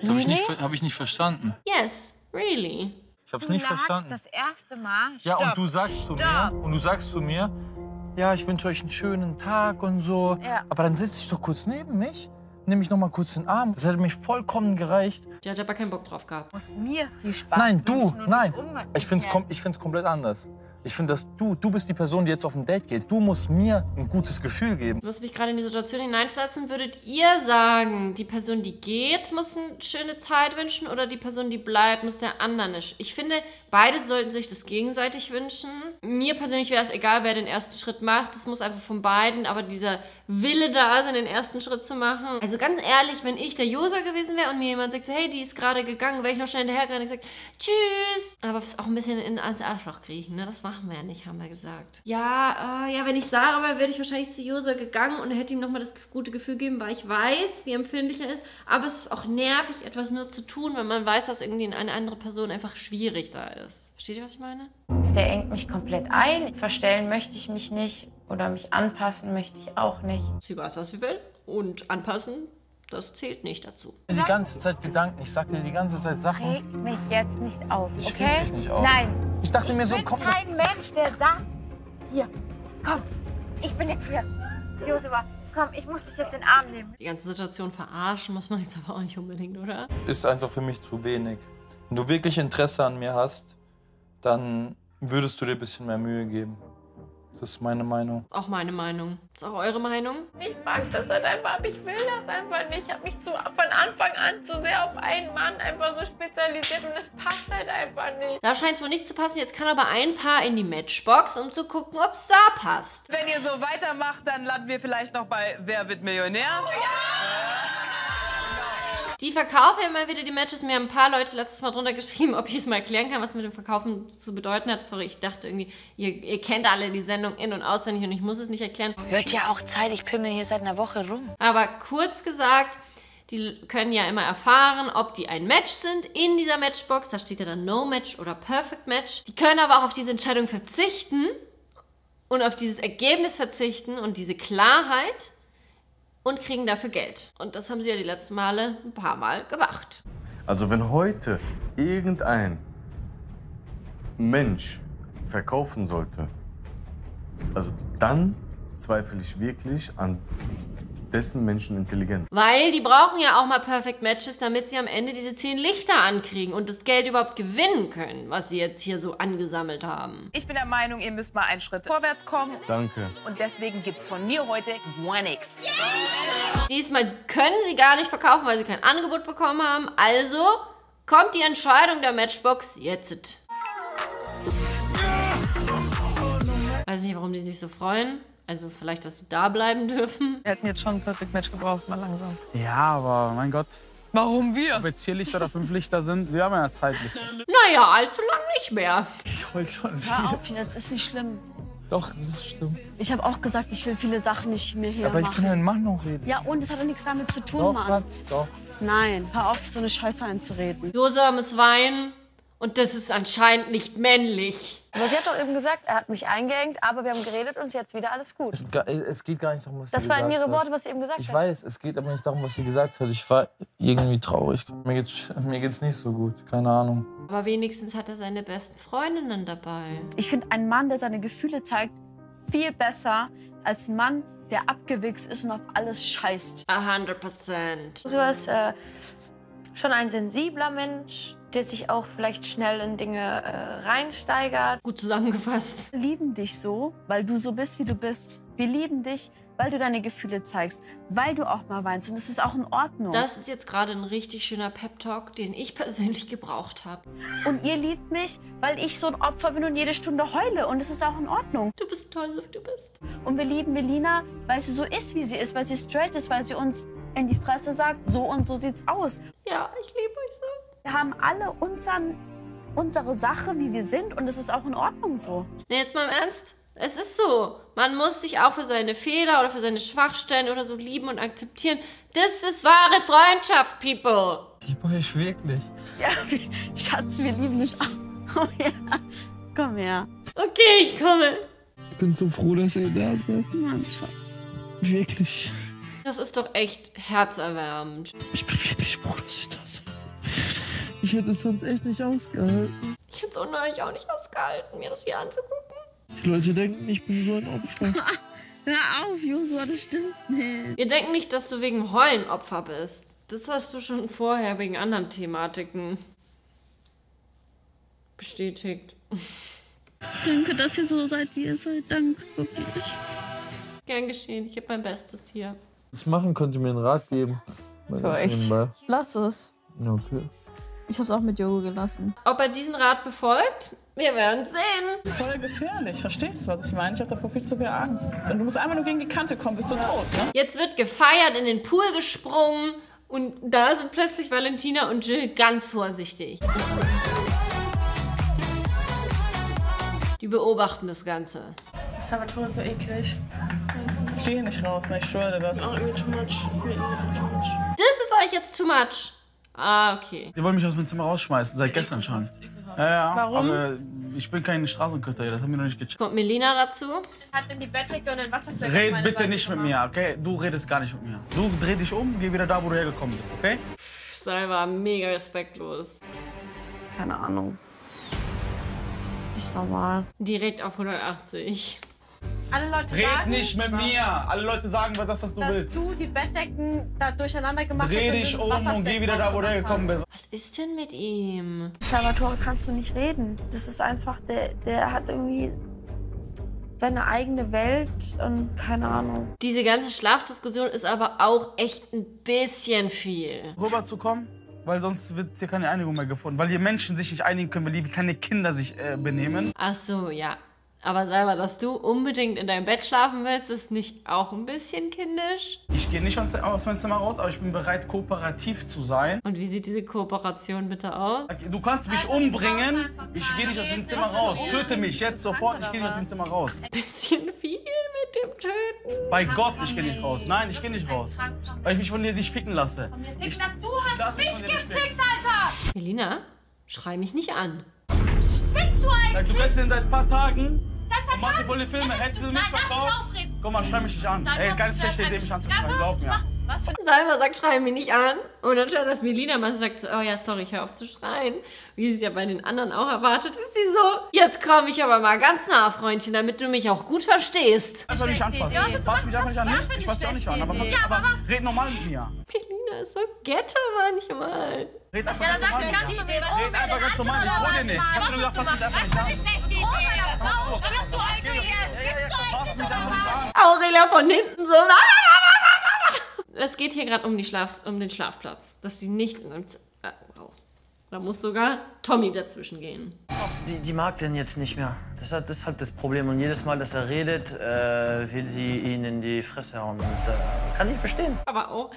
Das habe ich, nicht hab ich nicht verstanden. Yes, really. Ich habe es nicht verstanden. das erste Mal. Ja, Stopp. und du sagst zu Stopp. mir, und du sagst zu mir, ja, ich wünsche euch einen schönen Tag und so. Ja. Aber dann sitze ich doch kurz neben mich, nehme ich noch mal kurz den Arm. Das hätte mich vollkommen gereicht. Die hat aber keinen Bock drauf gehabt. musst mir viel Spaß Nein, du, nein. Ich finde es kom ich find's komplett anders. Ich finde, dass du, du bist die Person, die jetzt auf ein Date geht. Du musst mir ein gutes Gefühl geben. Du musst mich gerade in die Situation hineinversetzen. Würdet ihr sagen, die Person, die geht, muss eine schöne Zeit wünschen oder die Person, die bleibt, muss der anderen sch- Ich finde, beide sollten sich das gegenseitig wünschen. Mir persönlich wäre es egal, wer den ersten Schritt macht. Es muss einfach von beiden, aber dieser Wille da sein, den ersten Schritt zu machen. Also ganz ehrlich, wenn ich der User gewesen wäre und mir jemand sagt, hey, die ist gerade gegangen, wäre ich noch schnell hinterhergerannt und gesagt, tschüss. Aber es ist auch ein bisschen in, ans Arschloch kriechen, ne? Das machen wir ja nicht, haben wir gesagt. Ja, äh, ja, wenn ich Sarah wäre, wäre ich wahrscheinlich zu User gegangen und hätte ihm nochmal das gute Gefühl gegeben, weil ich weiß, wie empfindlich er ist. Aber es ist auch nervig, etwas nur zu tun, wenn man weiß, dass irgendwie eine andere Person einfach schwierig da ist. Versteht ihr, was ich meine? Der engt mich komplett ein. Verstellen möchte ich mich nicht oder mich anpassen möchte ich auch nicht. Sie weiß, was sie will und anpassen, das zählt nicht dazu. Die ganze Zeit Gedanken. Ich sag dir die ganze Zeit Sachen. Reg mich jetzt nicht auf, Ich okay? reg dich nicht auf. Nein. Ich dachte mir so, bin komm. kein Mensch, der sagt, hier, komm, ich bin jetzt hier. Josua, komm, ich muss dich jetzt in den Arm nehmen. Die ganze Situation verarschen muss man jetzt aber auch nicht unbedingt, oder? Ist einfach für mich zu wenig. Wenn du wirklich Interesse an mir hast, dann würdest du dir ein bisschen mehr Mühe geben. Das ist meine Meinung. Auch meine Meinung. Ist auch eure Meinung? Ich mag das halt einfach, aber ich will das einfach nicht. Ich habe mich zu, von Anfang an zu sehr auf einen Mann einfach so spezialisiert und es passt halt einfach nicht. Da scheint es wohl nicht zu passen. Jetzt kann aber ein Paar in die Matchbox, um zu gucken, ob es da passt. Wenn ihr so weitermacht, dann landen wir vielleicht noch bei Wer wird Millionär? Die verkaufen immer wieder die Matches. Mir haben ein paar Leute letztes Mal drunter geschrieben, ob ich es mal erklären kann, was mit dem Verkaufen zu bedeuten hat. Sorry, ich dachte irgendwie, ihr, ihr kennt alle die Sendung in- und auswendig und ich muss es nicht erklären. Wird ja auch Zeit, ich pimmel hier seit einer Woche rum. Aber kurz gesagt, die können ja immer erfahren, ob die ein Match sind in dieser Matchbox. Da steht ja dann No Match oder Perfect Match. Die können aber auch auf diese Entscheidung verzichten und auf dieses Ergebnis verzichten und diese Klarheit und kriegen dafür Geld. Und das haben sie ja die letzten Male ein paar Mal gemacht. Also wenn heute irgendein Mensch verkaufen sollte, also dann zweifle ich wirklich an dessen Menschenintelligenz. Weil die brauchen ja auch mal Perfect Matches, damit sie am Ende diese 10 Lichter ankriegen und das Geld überhaupt gewinnen können, was sie jetzt hier so angesammelt haben. Ich bin der Meinung, ihr müsst mal einen Schritt vorwärts kommen. Danke. Und deswegen gibt's von mir heute gar nichts. Diesmal können sie gar nicht verkaufen, weil sie kein Angebot bekommen haben. Also kommt die Entscheidung der Matchbox jetzt. Weiß nicht, warum die sich so freuen. Also vielleicht, dass sie da bleiben *laughs* dürfen. Wir hätten jetzt schon ein Perfect Match gebraucht, mal langsam. Ja, aber mein Gott. Warum wir? Ob jetzt vier Lichter oder fünf Lichter sind, wir haben ja Zeit. Naja, allzu lang nicht mehr. Ich heul schon Hör auf jetzt, ist nicht schlimm. Doch, das ist schlimm. Ich habe auch gesagt, ich will viele Sachen nicht mehr hier Aber ich machen. bin ja ein Mann noch reden. Ja, und es hat ja nichts damit zu tun, Doch, Mann. Doch. Nein, hör auf, so eine Scheiße einzureden. Josua muss weinen und das ist anscheinend nicht männlich. Aber sie hat doch eben gesagt, er hat mich eingeengt, aber wir haben geredet und jetzt wieder alles gut. Es, es geht gar nicht darum, was Das sie waren gesagt ihre hat. Worte, was sie eben gesagt Ich hat. weiß, es geht aber nicht darum, was sie gesagt hat. Ich war irgendwie traurig. Mir geht's, mir geht's nicht so gut. Keine Ahnung. Aber wenigstens hat er seine besten Freundinnen dabei. Ich finde einen Mann, der seine Gefühle zeigt, viel besser als ein Mann, der abgewichst ist und auf alles scheißt. 100 Prozent. Du ist äh, schon ein sensibler Mensch, der sich auch vielleicht schnell in Dinge äh, reinsteigert. Gut zusammengefasst. Wir lieben dich so, weil du so bist, wie du bist. Wir lieben dich, weil du deine Gefühle zeigst, weil du auch mal weinst. Und das ist auch in Ordnung. Das ist jetzt gerade ein richtig schöner Pep-Talk, den ich persönlich *laughs* gebraucht habe. und ihr liebt mich, weil ich so ein Opfer bin und jede Stunde heule. Und es ist auch in Ordnung. Du bist toll, so wie du bist. Und wir lieben Melina, weil sie so ist, wie sie ist, weil sie straight ist, weil sie uns in die Fresse sagt, so und so sieht's aus. Ja, ich liebe euch so. Wir haben alle unseren, unsere Sache, wie wir sind. Und es ist auch in Ordnung so. Nee, jetzt mal im Ernst. Es ist so. Man muss sich auch für seine Fehler oder für seine Schwachstellen oder so lieben und akzeptieren. Das ist wahre Freundschaft, people. Ich liebe euch wirklich. Ja, *laughs* Schatz, wir lieben dich auch. *laughs* Komm her. Komm her. Okay, ich komme. Ich bin so froh, dass ihr da seid. Mann, Schatz. Wirklich. Das ist doch echt herzerwärmend. Ich bin wirklich froh, dass ich da bin. Ich hätte es sonst echt nicht ausgehalten. Ich hätte es unheimlich auch nicht ausgehalten, mir das hier anzugucken. Die Leute denken, ich bin so ein Opfer. *laughs* Hör auf, Josua, das stimmt nicht. Wir denken nicht, dass du wegen Heulen Opfer bist. Das hast du schon vorher wegen anderen Thematiken bestätigt. Danke, dass ihr so seid, wie ihr seid. Danke, wirklich. Gern geschehen, ich gebe mein Bestes hier. Was machen, könnt ihr mir einen Rat geben? Nebenbei. Lass es. Okay. Ich hab's auch mit Jogo gelassen. Ob er diesen Rat befolgt? Wir werden sehen. Voll gefährlich, verstehst du, was ich meine? Ich habe davor viel zu viel Angst. Und du musst einmal nur gegen die Kante kommen, bist du tot, ne? Jetzt wird gefeiert, in den Pool gesprungen und da sind plötzlich Valentina und Jill ganz vorsichtig. Die beobachten das Ganze. Salvatore ist so eklig. Ich gehe nicht raus, ne? Ich schwöre dir das. Oh, irgendwie too much. Ist mir irgendwie too much. Das ist euch jetzt too much. Ah, okay. Die wollen mich aus meinem Zimmer rausschmeißen, seit gestern schon. Ja, ja. Warum? Aber ich bin kein Straßenköter, das haben wir noch nicht gecheckt. Kommt Melina dazu? Hat in die Bettdecke und den Wasserfleck Red bitte Seite nicht mit gemacht. mir, okay? Du redest gar nicht mit mir. Du dreh dich um, geh wieder da, wo du hergekommen bist, okay? Salva, mega respektlos. Keine Ahnung. Das ist nicht normal. Direkt auf 180. Alle Leute Red sagen, nicht mit mir! Alle Leute sagen das, was du dass willst. du die Bettdecken da durcheinander gemacht hast. Dreh dich um und geh wieder da, wo du gemacht bist. Was ist denn mit ihm? Salvatore kannst du nicht reden. Das ist einfach, der, der hat irgendwie seine eigene Welt und keine Ahnung. Diese ganze Schlafdiskussion ist aber auch echt ein bisschen viel. Rüberzukommen, weil sonst wird hier keine Einigung mehr gefunden. Weil hier Menschen sich nicht einigen können, wie kleine Kinder sich äh, benehmen. Ach so, ja. Aber Salva, dass du unbedingt in deinem Bett schlafen willst, ist nicht auch ein bisschen kindisch? Ich gehe nicht aus meinem Zimmer raus, aber ich bin bereit, kooperativ zu sein. Und wie sieht diese Kooperation bitte aus? Du kannst mich umbringen, ich gehe nicht aus dem Zimmer raus. Töte mich jetzt sofort, ich gehe nicht aus dem Zimmer raus. Bisschen viel mit dem Töten. Bei Gott, ich gehe nicht raus. Nein, ich gehe nicht raus. Weil ich mich von dir nicht ficken lasse. Fick Ich, das, du lass hast mich von gefickt, Alter! Melina, schrei mich nicht an. Spinnst du eigentlich? du kennst ihn seit ein paar Tagen. Seit paar Tagen? volle Filme, hättest du mich ausreden. Guck mal, schrei mich nicht an. Nein, Ey, mich schlechte Idee, mich auf glaub zu mir. machen. Salma sagt, schrei mich nicht an. Und dann schaut das Melina mal und sagt so, oh ja, sorry, ich hör auf zu schreien. Wie sie es ja bei den anderen auch erwartet, ist sie so, jetzt komme ich aber mal ganz nah, Freundchen, damit du mich auch gut verstehst. Einfach nicht anfassen. Ja, was Fass mich einfach nicht an. für Nicht, eine ich fass dich auch nicht an. Aber, fass-? Ja, aber aber was? red normal mit mir. Melina ist so ghetto manchmal. Red einfach Ja, dann normal sag mit kannst mir. du mir Red einfach ganz normal. Ich hol den nicht. Ich hab nur gesagt, fass mich einfach nicht an. schlechte Idee. Warum bist du eigentlich hier? Einfach nicht an. Aurelia von hinten so. Es geht hier gerade um, die Schlaf, um den Schlafplatz. Dass die nicht in einem Z äh, wow. Da muss sogar Tommy dazwischen gehen. Die, die mag den jetzt nicht mehr. Das, hat, das ist halt das Problem. Und jedes Mal, dass er redet, äh, will sie ihn in die Fresse hauen. Und äh, kann ich verstehen. Aber auch,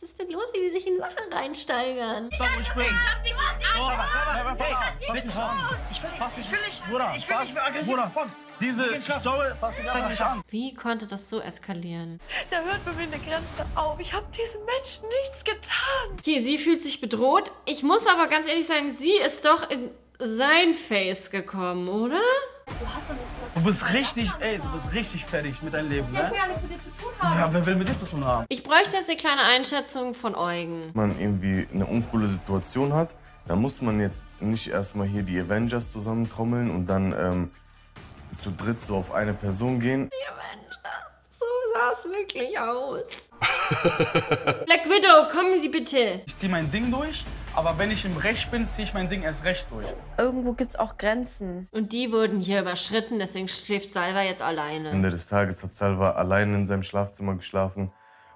was ist denn los, wie die sich in Sachen reinsteigern? Ich bin. Oh, Hey, Hey, fass mich an. Ich will, ich nicht, Bruder, ich will nicht aggressiv. Bruder, komm. Diese Story, fass mich an. Wie konnte das so eskalieren? Da hört bei mir eine Grenze auf. Ich habe diesem Menschen nichts getan. Hier, sie fühlt sich bedroht. Ich muss aber ganz ehrlich sagen, sie ist doch in sein Face gekommen, oder? Du bist richtig, ey, du bist richtig fertig mit deinem Leben, ne? ja nichts mit dir zu tun Ja, wer will mit dir zu tun haben? Ich bräuchte jetzt eine kleine Einschätzung von Eugen. man irgendwie eine uncoole Situation hat, dann muss man jetzt nicht erstmal hier die Avengers zusammentrommeln und dann ähm, zu dritt so auf eine Person gehen. So sah es wirklich aus. *laughs* Black Widow, kommen Sie bitte. Ich zieh mein Ding durch, aber wenn ich im Recht bin, zieh ich mein Ding erst recht durch. Irgendwo gibt's auch Grenzen. Und die wurden hier überschritten, deswegen schläft Salva jetzt alleine. Ende des Tages hat Salva allein in seinem Schlafzimmer geschlafen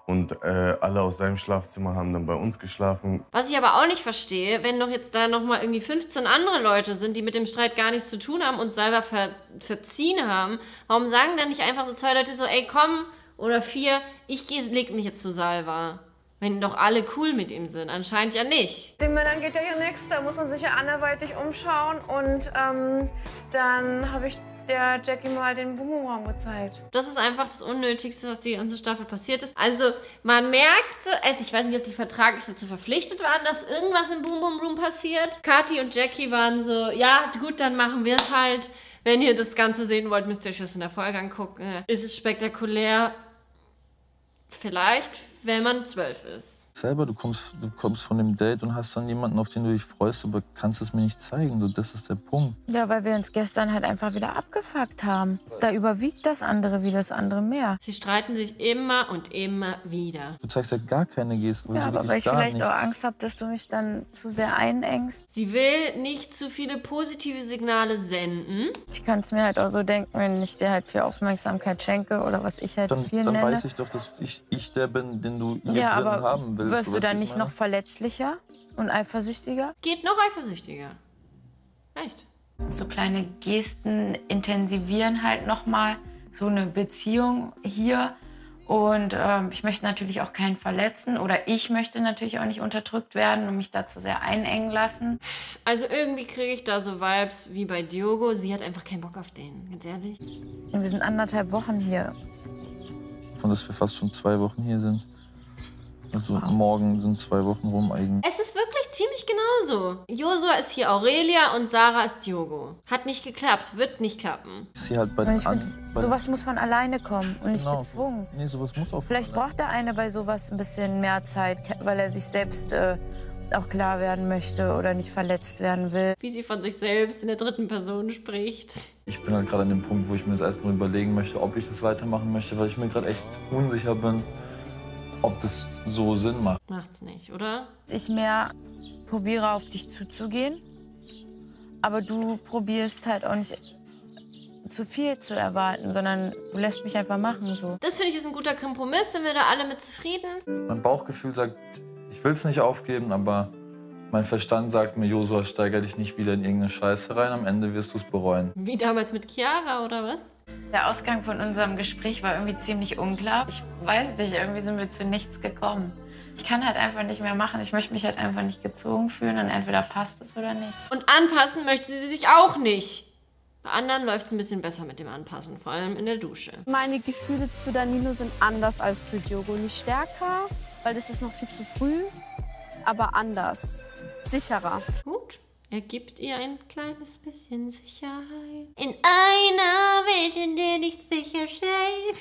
und äh, alle aus seinem Schlafzimmer haben dann bei uns geschlafen. Was ich aber auch nicht verstehe, wenn doch jetzt da nochmal irgendwie 15 andere Leute sind, die mit dem Streit gar nichts zu tun haben und Salva ver verziehen haben, warum sagen dann nicht einfach so zwei Leute so, ey komm, oder vier, ich geh, leg mich jetzt zu Salva. Wenn doch alle cool mit ihm sind. Anscheinend ja nicht. Den Männern geht ja hier nichts, da muss man sich ja anderweitig umschauen. Und ähm, dann habe ich der Jackie mal den Bumuram gezeigt. Das ist einfach das Unnötigste, was die ganze Staffel passiert ist. Also, man merkte, also ich weiß nicht, ob die vertraglich dazu verpflichtet waren, dass irgendwas im Boom Boom Room passiert. Kathi und Jackie waren so, ja, gut, dann machen wir es halt. Wenn ihr das Ganze sehen wollt, müsst ihr euch das in der Folge angucken. Ist es spektakulär? Vielleicht, wenn man zwölf ist. Selber, du kommst, du kommst von dem Date und hast dann jemanden, auf den du dich freust, aber kannst es mir nicht zeigen. So, das ist der Punkt. Ja, weil wir uns gestern halt einfach wieder abgefuckt haben. Da überwiegt das andere wie das andere mehr. Sie streiten sich immer und immer wieder. Du zeigst ja gar keine Gesten. Ja, aber weil ich vielleicht nichts. auch Angst habe, dass du mich dann zu sehr einengst. Sie will nicht zu viele positive Signale senden. Ich kann es mir halt auch so denken, wenn ich dir halt viel Aufmerksamkeit schenke oder was ich halt Dann, viel dann nenne. weiß ich doch, dass ich, ich der bin, den du hier ja, drin aber haben willst. Wirst du dann nicht ich noch verletzlicher und eifersüchtiger? Geht noch eifersüchtiger. Echt? So kleine Gesten intensivieren halt nochmal so eine Beziehung hier. Und ähm, ich möchte natürlich auch keinen verletzen oder ich möchte natürlich auch nicht unterdrückt werden und mich dazu sehr einengen lassen. Also irgendwie kriege ich da so Vibes wie bei Diogo. Sie hat einfach keinen Bock auf den, ganz ehrlich. Und wir sind anderthalb Wochen hier. Von dass wir fast schon zwei Wochen hier sind. Also morgen sind zwei Wochen rum eigentlich. Es ist wirklich ziemlich genauso. Josua ist hier Aurelia und Sarah ist Diogo. Hat nicht geklappt, wird nicht klappen. Ist sie halt bei den ich finde, anderen. bei- sowas muss von alleine kommen und nicht Genau. gezwungen. Nee, sowas muss auch. Vielleicht braucht der eine bei sowas ein bisschen mehr Zeit, weil er sich selbst äh, auch klar werden möchte oder nicht verletzt werden will. Wie sie von sich selbst in der dritten Person spricht. Ich bin halt gerade an dem Punkt, wo ich mir das erstmal überlegen möchte, ob ich das weitermachen möchte, weil ich mir gerade echt unsicher bin, ob das so Sinn macht. Macht's nicht, oder? Ich mehr probiere auf dich zuzugehen, aber du probierst halt auch nicht zu viel zu erwarten, sondern du lässt mich einfach machen so. Das finde ich ist ein guter Kompromiss. Sind wir da alle mit zufrieden? Mein Bauchgefühl sagt, ich will es nicht aufgeben, aber mein Verstand sagt mir, Josua, steiger dich nicht wieder in irgendeine Scheiße rein, am Ende wirst du es bereuen. Wie damals mit Chiara, oder was? Der Ausgang von unserem Gespräch war irgendwie ziemlich unklar. Ich weiß nicht, irgendwie sind wir zu nichts gekommen. Ich kann halt einfach nicht mehr machen. Ich möchte mich halt einfach nicht gezwungen fühlen und entweder passt es oder nicht. Und anpassen möchte sie sich auch nicht. Bei anderen läuft es ein bisschen besser mit dem Anpassen, vor allem in der Dusche. Meine Gefühle zu Danilo sind anders als zu Diogo. Nicht stärker, weil das ist noch viel zu früh, aber anders. Sicherer. Gut. Er gibt ihr ein kleines bisschen Sicherheit. In einer Welt, in der nicht sicher steht.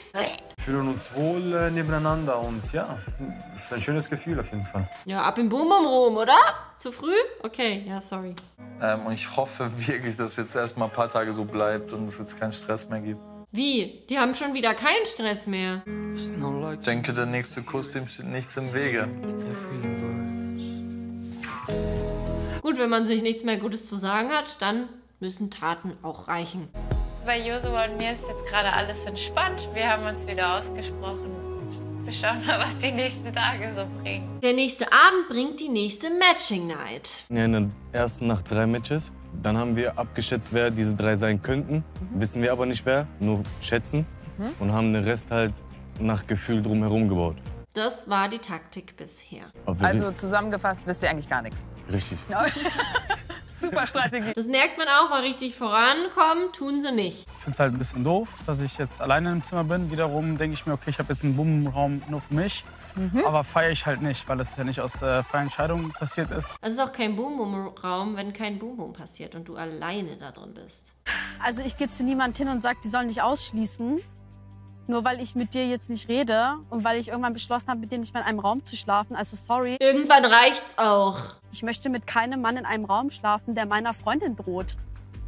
fühlen uns wohl äh, nebeneinander und ja, es ist ein schönes Gefühl auf jeden Fall. Ja, ab im Boom Boom Room, oder? Zu früh? Okay, ja, sorry. Ähm, und ich hoffe *laughs* wirklich, dass es jetzt erstmal ein paar Tage so bleibt und es jetzt keinen Stress mehr gibt. Wie? Die haben schon wieder keinen Stress mehr. Ich denke, der nächste Kuss, dem steht nichts im Wege. Gut, wenn man sich nichts mehr Gutes zu sagen hat, dann müssen Taten auch reichen. Bei Josua und mir ist jetzt gerade alles entspannt. Wir haben uns wieder ausgesprochen. Wir schauen mal, was die nächsten Tage so bringen. Der nächste Abend bringt die nächste Matching Night. Ja, in der ersten Nacht drei Matches. Dann haben wir abgeschätzt, wer diese drei sein könnten. Wissen wir aber nicht wer, nur schätzen. Mhm. Und haben den Rest halt nach Gefühl drumherum gebaut. Das war die Taktik bisher. Also zusammengefasst wisst ihr eigentlich gar nichts. Richtig. *laughs* Super Strategie. Das merkt man auch, weil richtig vorankommen tun sie nicht. Ich finde es halt ein bisschen doof, dass ich jetzt alleine im Zimmer bin. Wiederum denke ich mir, okay, ich habe jetzt einen Bummenraum nur für mich. Aber feiere ich halt nicht, weil es ja nicht aus äh, freier Entscheidung passiert ist. Also es ist auch kein Boom Boom Raum, wenn kein Boom Boom passiert und du alleine da drin bist. Also ich gehe zu niemand hin und sage, die sollen dich ausschließen. Nur weil ich mit dir jetzt nicht rede und weil ich irgendwann beschlossen habe, mit dir nicht mehr in einem Raum zu schlafen. Also sorry. Irgendwann reicht's auch. Ich möchte mit keinem Mann in einem Raum schlafen, der meiner Freundin droht.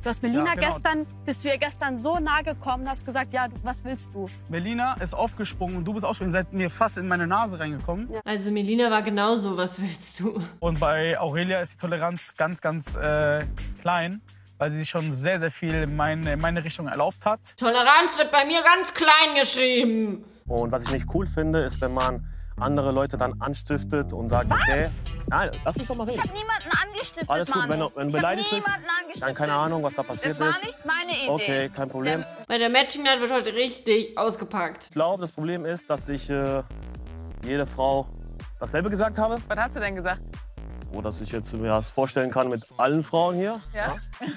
Du hast Melina Ja, genau. gestern, bist du ihr gestern so nah gekommen und hast gesagt, ja, du, was willst du? Melina ist aufgesprungen und du bist auch schon seit mir fast in meine Nase reingekommen. Also Melina war genauso, was willst du? Und bei Aurelia ist die Toleranz ganz, ganz äh, klein, weil sie sich schon sehr, sehr viel in meine, in meine Richtung erlaubt hat. Toleranz wird bei mir ganz klein geschrieben. Und was ich nicht cool finde, ist, wenn man andere Leute dann anstiftet und sagt, okay, nein, lass mich doch mal Ich reden. habe niemanden angestiftet, Alles gut, Manu. wenn du, wenn du ich habe beleidigt bist, niemanden angestiftet. dann keine Ahnung, was da passiert Das war ist. nicht meine Idee. Okay, kein Problem. Bei der Matching Night wird heute richtig ausgepackt. Ich glaube, das Problem ist, dass ich äh, jede Frau dasselbe gesagt habe. Was hast du denn gesagt? Oh, dass ich jetzt mir das vorstellen kann mit allen Frauen hier. Ja? Der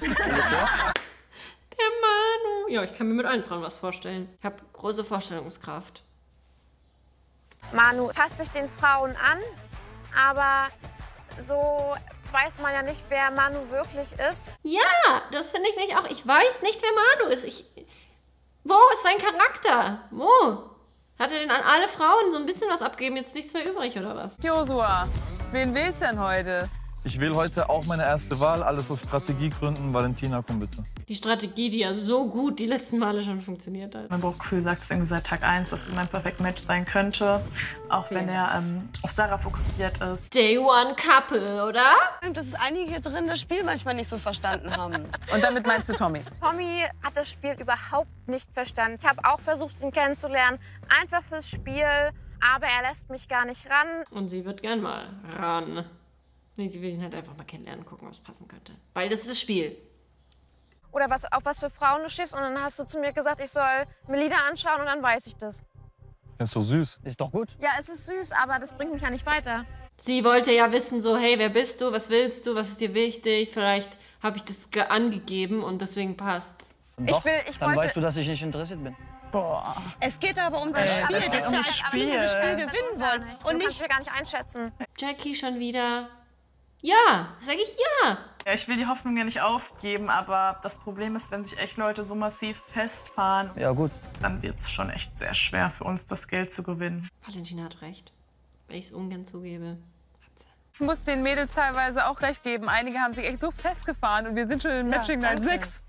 Manu. Ja, ich kann mir mit allen Frauen was vorstellen. Ich habe große Vorstellungskraft. Manu passt sich den Frauen an, aber so weiß man ja nicht, wer Manu wirklich ist. Ja, das finde ich nicht auch. Ich weiß nicht, wer Manu ist. Ich, wo ist sein Charakter? Wo? Hat er denn an alle Frauen so ein bisschen was abgeben, jetzt nichts mehr übrig oder was? Josua, wen willst du denn heute? Ich will heute auch meine erste Wahl, alles aus Strategiegründen. Valentina, komm bitte. Die Strategie, die ja so gut die letzten Male schon funktioniert hat. Mein Bauchgefühl sagt es irgendwie seit Tag 1, dass es mein Perfect Match sein könnte. Auch wenn er ähm, auf Sarah fokussiert ist. Day One Couple, oder? Das ist einige hier drin das Spiel manchmal nicht so verstanden haben. Und damit meinst du Tommy? Tommy hat das Spiel überhaupt nicht verstanden. Ich habe auch versucht, ihn kennenzulernen, einfach fürs Spiel, aber er lässt mich gar nicht ran. Und sie wird gern mal ran. Nee, sie will ihn halt einfach mal kennenlernen, gucken, ob es passen könnte. Weil das ist das Spiel. Oder was, auf was für Frauen du stehst. Und dann hast du zu mir gesagt, ich soll Melina anschauen und dann weiß ich das. Das ist doch süß. Ist doch gut. Ja, es ist süß, aber das bringt mich ja nicht weiter. Sie wollte ja wissen, so, hey, wer bist du, was willst du, was ist dir wichtig? Vielleicht habe ich das ge- angegeben und deswegen passt's. Ich will- ich Dann wollte- weißt du, dass ich nicht interessiert bin. Boah. Es geht aber um das Äh, Spiel, das wir das als Team dieses Spiel. Gewinnen wollen. Und nicht mich gar nicht einschätzen. Jackie schon wieder. Ja, sag ich ja. Ja, ich will die Hoffnung ja nicht aufgeben, aber das Problem ist, wenn sich echt Leute so massiv festfahren, Ja, gut. dann wird es schon echt sehr schwer für uns, das Geld zu gewinnen. Valentina hat recht. Wenn ich es ungern zugebe. Ich muss den Mädels teilweise auch recht geben. Einige haben sich echt so festgefahren und wir sind schon in Matching Night danke. 6.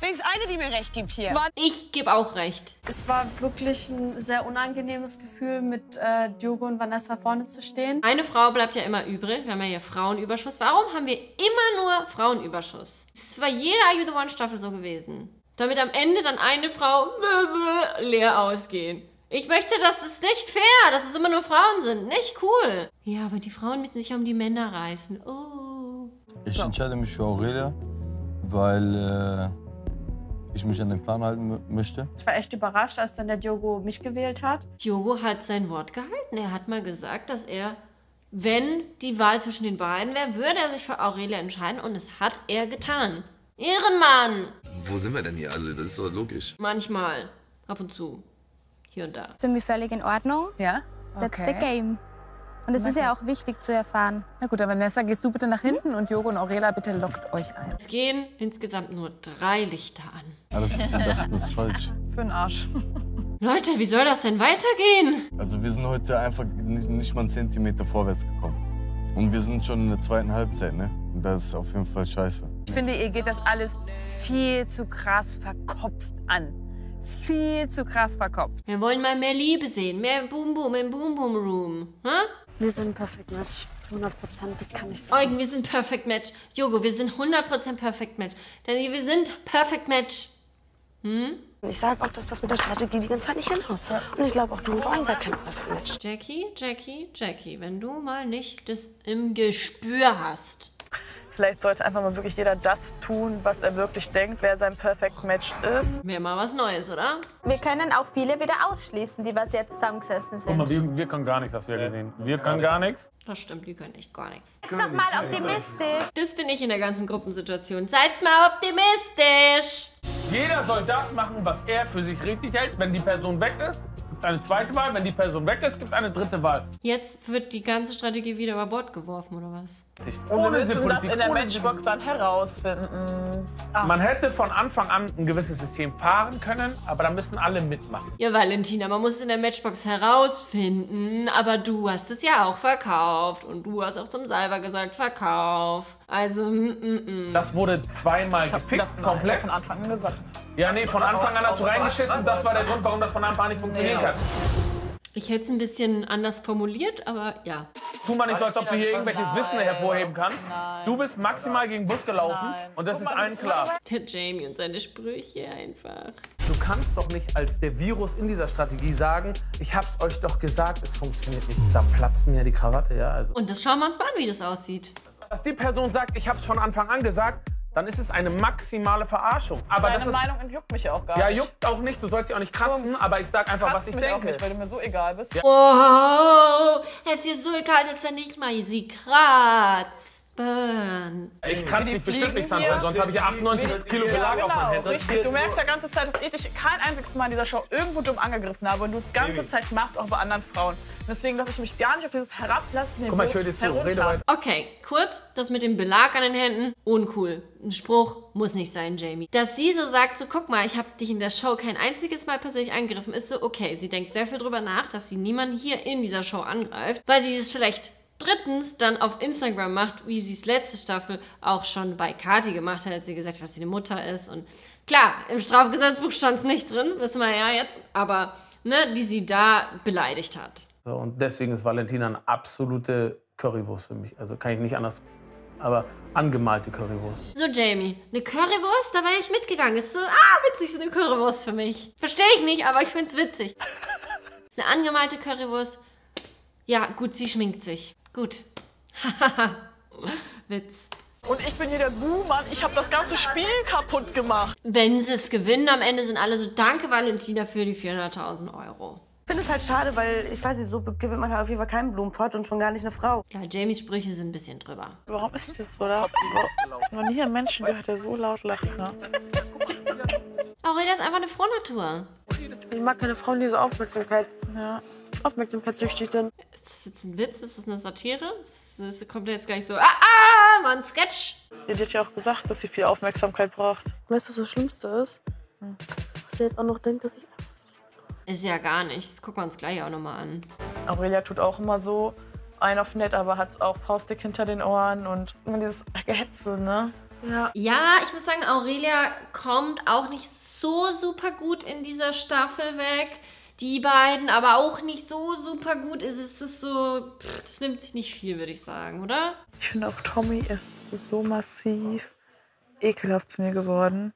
Wenigstens eine, die mir recht gibt hier. Ich gebe auch recht. Es war wirklich ein sehr unangenehmes Gefühl, mit äh, Diogo und Vanessa vorne zu stehen. Eine Frau bleibt ja immer übrig. Wir haben ja hier Frauenüberschuss. Warum haben wir immer nur Frauenüberschuss? Das war jede Are You the One Staffel so gewesen. Damit am Ende dann eine Frau *laughs* leer ausgehen. Ich möchte, das ist nicht fair, dass es immer nur Frauen sind. Nicht cool. Ja, aber die Frauen müssen sich um die Männer reißen. Oh. Ich entscheide mich für Aurelia, weil äh, ich mich an den Plan halten mö- möchte. Ich war echt überrascht, als dann der Diogo mich gewählt hat. Diogo hat sein Wort gehalten. Er hat mal gesagt, dass er, wenn die Wahl zwischen den beiden wäre, würde er sich für Aurelia entscheiden. Und es hat er getan. Ehrenmann! Wo sind wir denn hier? Also, das ist doch logisch. Manchmal. Ab und zu. Hier und da. Für mich völlig in Ordnung. Ja? That's Okay. the game. Und es ist ja auch wichtig zu erfahren. Na gut, dann Vanessa, gehst du bitte nach hinten und Jogo und Aurela, bitte lockt euch ein. Es gehen insgesamt nur drei Lichter an. Alles, was sie dachten, ist falsch. *laughs* Für den Arsch. *laughs* Leute, wie soll das denn weitergehen? Also wir sind heute einfach nicht, nicht mal einen Zentimeter vorwärts gekommen. Und wir sind schon in der zweiten Halbzeit, ne? Und das ist auf jeden Fall scheiße. Ich finde, ihr geht das alles viel zu krass verkopft an. Viel zu krass verkopft. Wir wollen mal mehr Liebe sehen, mehr Boom Boom im Boom Boom Room. Ha? Wir sind Perfect Match zu 100 Prozent, das kann ich sagen. Eugen, wir sind Perfect Match. Jogo, wir sind 100% Perfect Match. Denn wir sind Perfect Match. Hm? Ich sage auch, dass das mit der Strategie die ganze Zeit nicht hinhaut. Und ich glaube auch, du und Eugen seid kein Perfect Match. Jackie, Jackie, Jackie, wenn du mal nicht das im Gespür hast. Vielleicht sollte einfach mal wirklich jeder das tun, was er wirklich denkt, wer sein Perfect Match ist. Wäre mal was Neues, oder? Wir können auch viele wieder ausschließen, die was jetzt zusammengesessen Guck sind. mal, wir, wir können gar nichts, hast du ja gesehen. Wir können gar nichts. Das stimmt, die können echt gar nichts. Ist doch mal optimistisch. Das bin ich in der ganzen Gruppensituation. Seid's mal optimistisch. Jeder soll das machen, was er für sich richtig hält. Wenn die Person weg ist, gibt es eine zweite Wahl. Wenn die Person weg ist, gibt es eine dritte Wahl. Jetzt wird die ganze Strategie wieder über Bord geworfen, oder was? Ohne Wir müssen das in der Matchbox dann herausfinden. Man hätte von Anfang an ein gewisses System fahren können, aber da müssen alle mitmachen. Ja, Valentina, man muss es in der Matchbox herausfinden, aber du hast es ja auch verkauft und du hast auch zum Salver gesagt, verkauf. Also, mm, mm, mm. Das wurde zweimal gefixt, komplett. von Anfang an gesagt. Ja, nee, von Anfang an hast du reingeschissen. Das war der Grund, warum das von Anfang an nicht funktioniert Nee. hat. Ich hätte es ein bisschen anders formuliert, aber ja. Tu mal nicht so, als ob du hier irgendwelches Wissen hervorheben kannst. Du bist maximal gegen den Bus gelaufen und das ist allen klar. Der Jamie und seine Sprüche einfach. Du kannst doch nicht als der Virus in dieser Strategie sagen, ich hab's euch doch gesagt, es funktioniert nicht. Da platzt mir die Krawatte, ja. Also. Und das schauen wir uns mal an, wie das aussieht. Dass die Person sagt, ich hab's von Anfang an gesagt, dann ist es eine maximale Verarschung. Aber Deine das ist, Meinung juckt mich ja auch gar ja, nicht. juckt auch nicht, du sollst sie auch nicht kratzen, aber ich sag einfach, was ich mich auch denke. nicht, weil du mir so egal bist. Wow, es ist dir so egal, dass er nicht mal sie kratzt. Burn. Ich kratze dich bestimmt nicht, Sandra, sonst habe ich ja 98 Kilo Belag auf meinem Genau, Händen. richtig. Du merkst ja ganze Zeit, dass ich dich kein einziges Mal in dieser Show irgendwo dumm angegriffen habe und du es ganze Zeit machst, auch bei anderen Frauen. Deswegen lasse ich mich gar nicht auf dieses herablassende Guck mal, ich höre dir zu, rede weiter. Okay, kurz, das mit dem Belag an den Händen, uncool. Ein Spruch muss nicht sein, Jamie. Dass sie so sagt, so guck mal, ich habe dich in der Show kein einziges Mal persönlich angegriffen, ist so okay. Sie denkt sehr viel drüber nach, dass sie niemanden hier in dieser Show angreift, weil sie das vielleicht drittens dann auf Instagram macht, wie sie es letzte Staffel auch schon bei Kati gemacht hat, als sie gesagt hat, dass sie eine Mutter ist. Und klar, im Strafgesetzbuch stand es nicht drin, wissen wir ja jetzt, aber ne, die sie da beleidigt hat. So, und deswegen ist Valentina eine absolute Currywurst für mich. Also kann ich nicht anders. Aber angemalte Currywurst. So, Jamie, eine Currywurst, da wäre ich mitgegangen. Ist so, ah, witzig, ist eine Currywurst für mich. Verstehe ich nicht, aber ich find's witzig. *laughs* Eine angemalte Currywurst. Ja, gut, sie schminkt sich. Gut. Hahaha. *laughs* Witz. Und ich bin hier der Buhmann. Ich habe das ganze Spiel kaputt gemacht. Wenn sie es gewinnen, am Ende sind alle so, danke Valentina für die 400.000 Euro. Ich finde es halt schade, weil ich weiß nicht, so gewinnt man halt auf jeden Fall keinen Blumenpott und schon gar nicht eine Frau. Ja, Jamies Sprüche sind ein bisschen drüber. Warum ist das so? Da? Ich habe noch nie einen Menschen gehört, der so laut lacht. Ne? Aurelia ist einfach eine Frohnatur. Ich mag keine Frauen, die so Aufmerksamkeit, ja, aufmerksamkeitssüchtig sind. Ist das jetzt ein Witz? Ist das eine Satire? Das kommt jetzt gleich so, ah, ah, war ein Sketch. Die hat ja auch gesagt, dass sie viel Aufmerksamkeit braucht. Weißt du, was das Schlimmste ist? Dass sie jetzt auch noch denkt, dass ich Ist ja gar nichts. Das gucken wir uns gleich auch nochmal an. Aurelia tut auch immer so ein auf nett, aber hat's auch faustdick hinter den Ohren und immer dieses Gehetze, ne? Ja. Ja, ich muss sagen, Aurelia kommt auch nicht so super gut in dieser Staffel weg. Die beiden aber auch nicht so super gut. Es ist es ist so, pff, das nimmt sich nicht viel, würde ich sagen, oder? Ich finde auch Tommy ist so massiv ekelhaft zu mir geworden.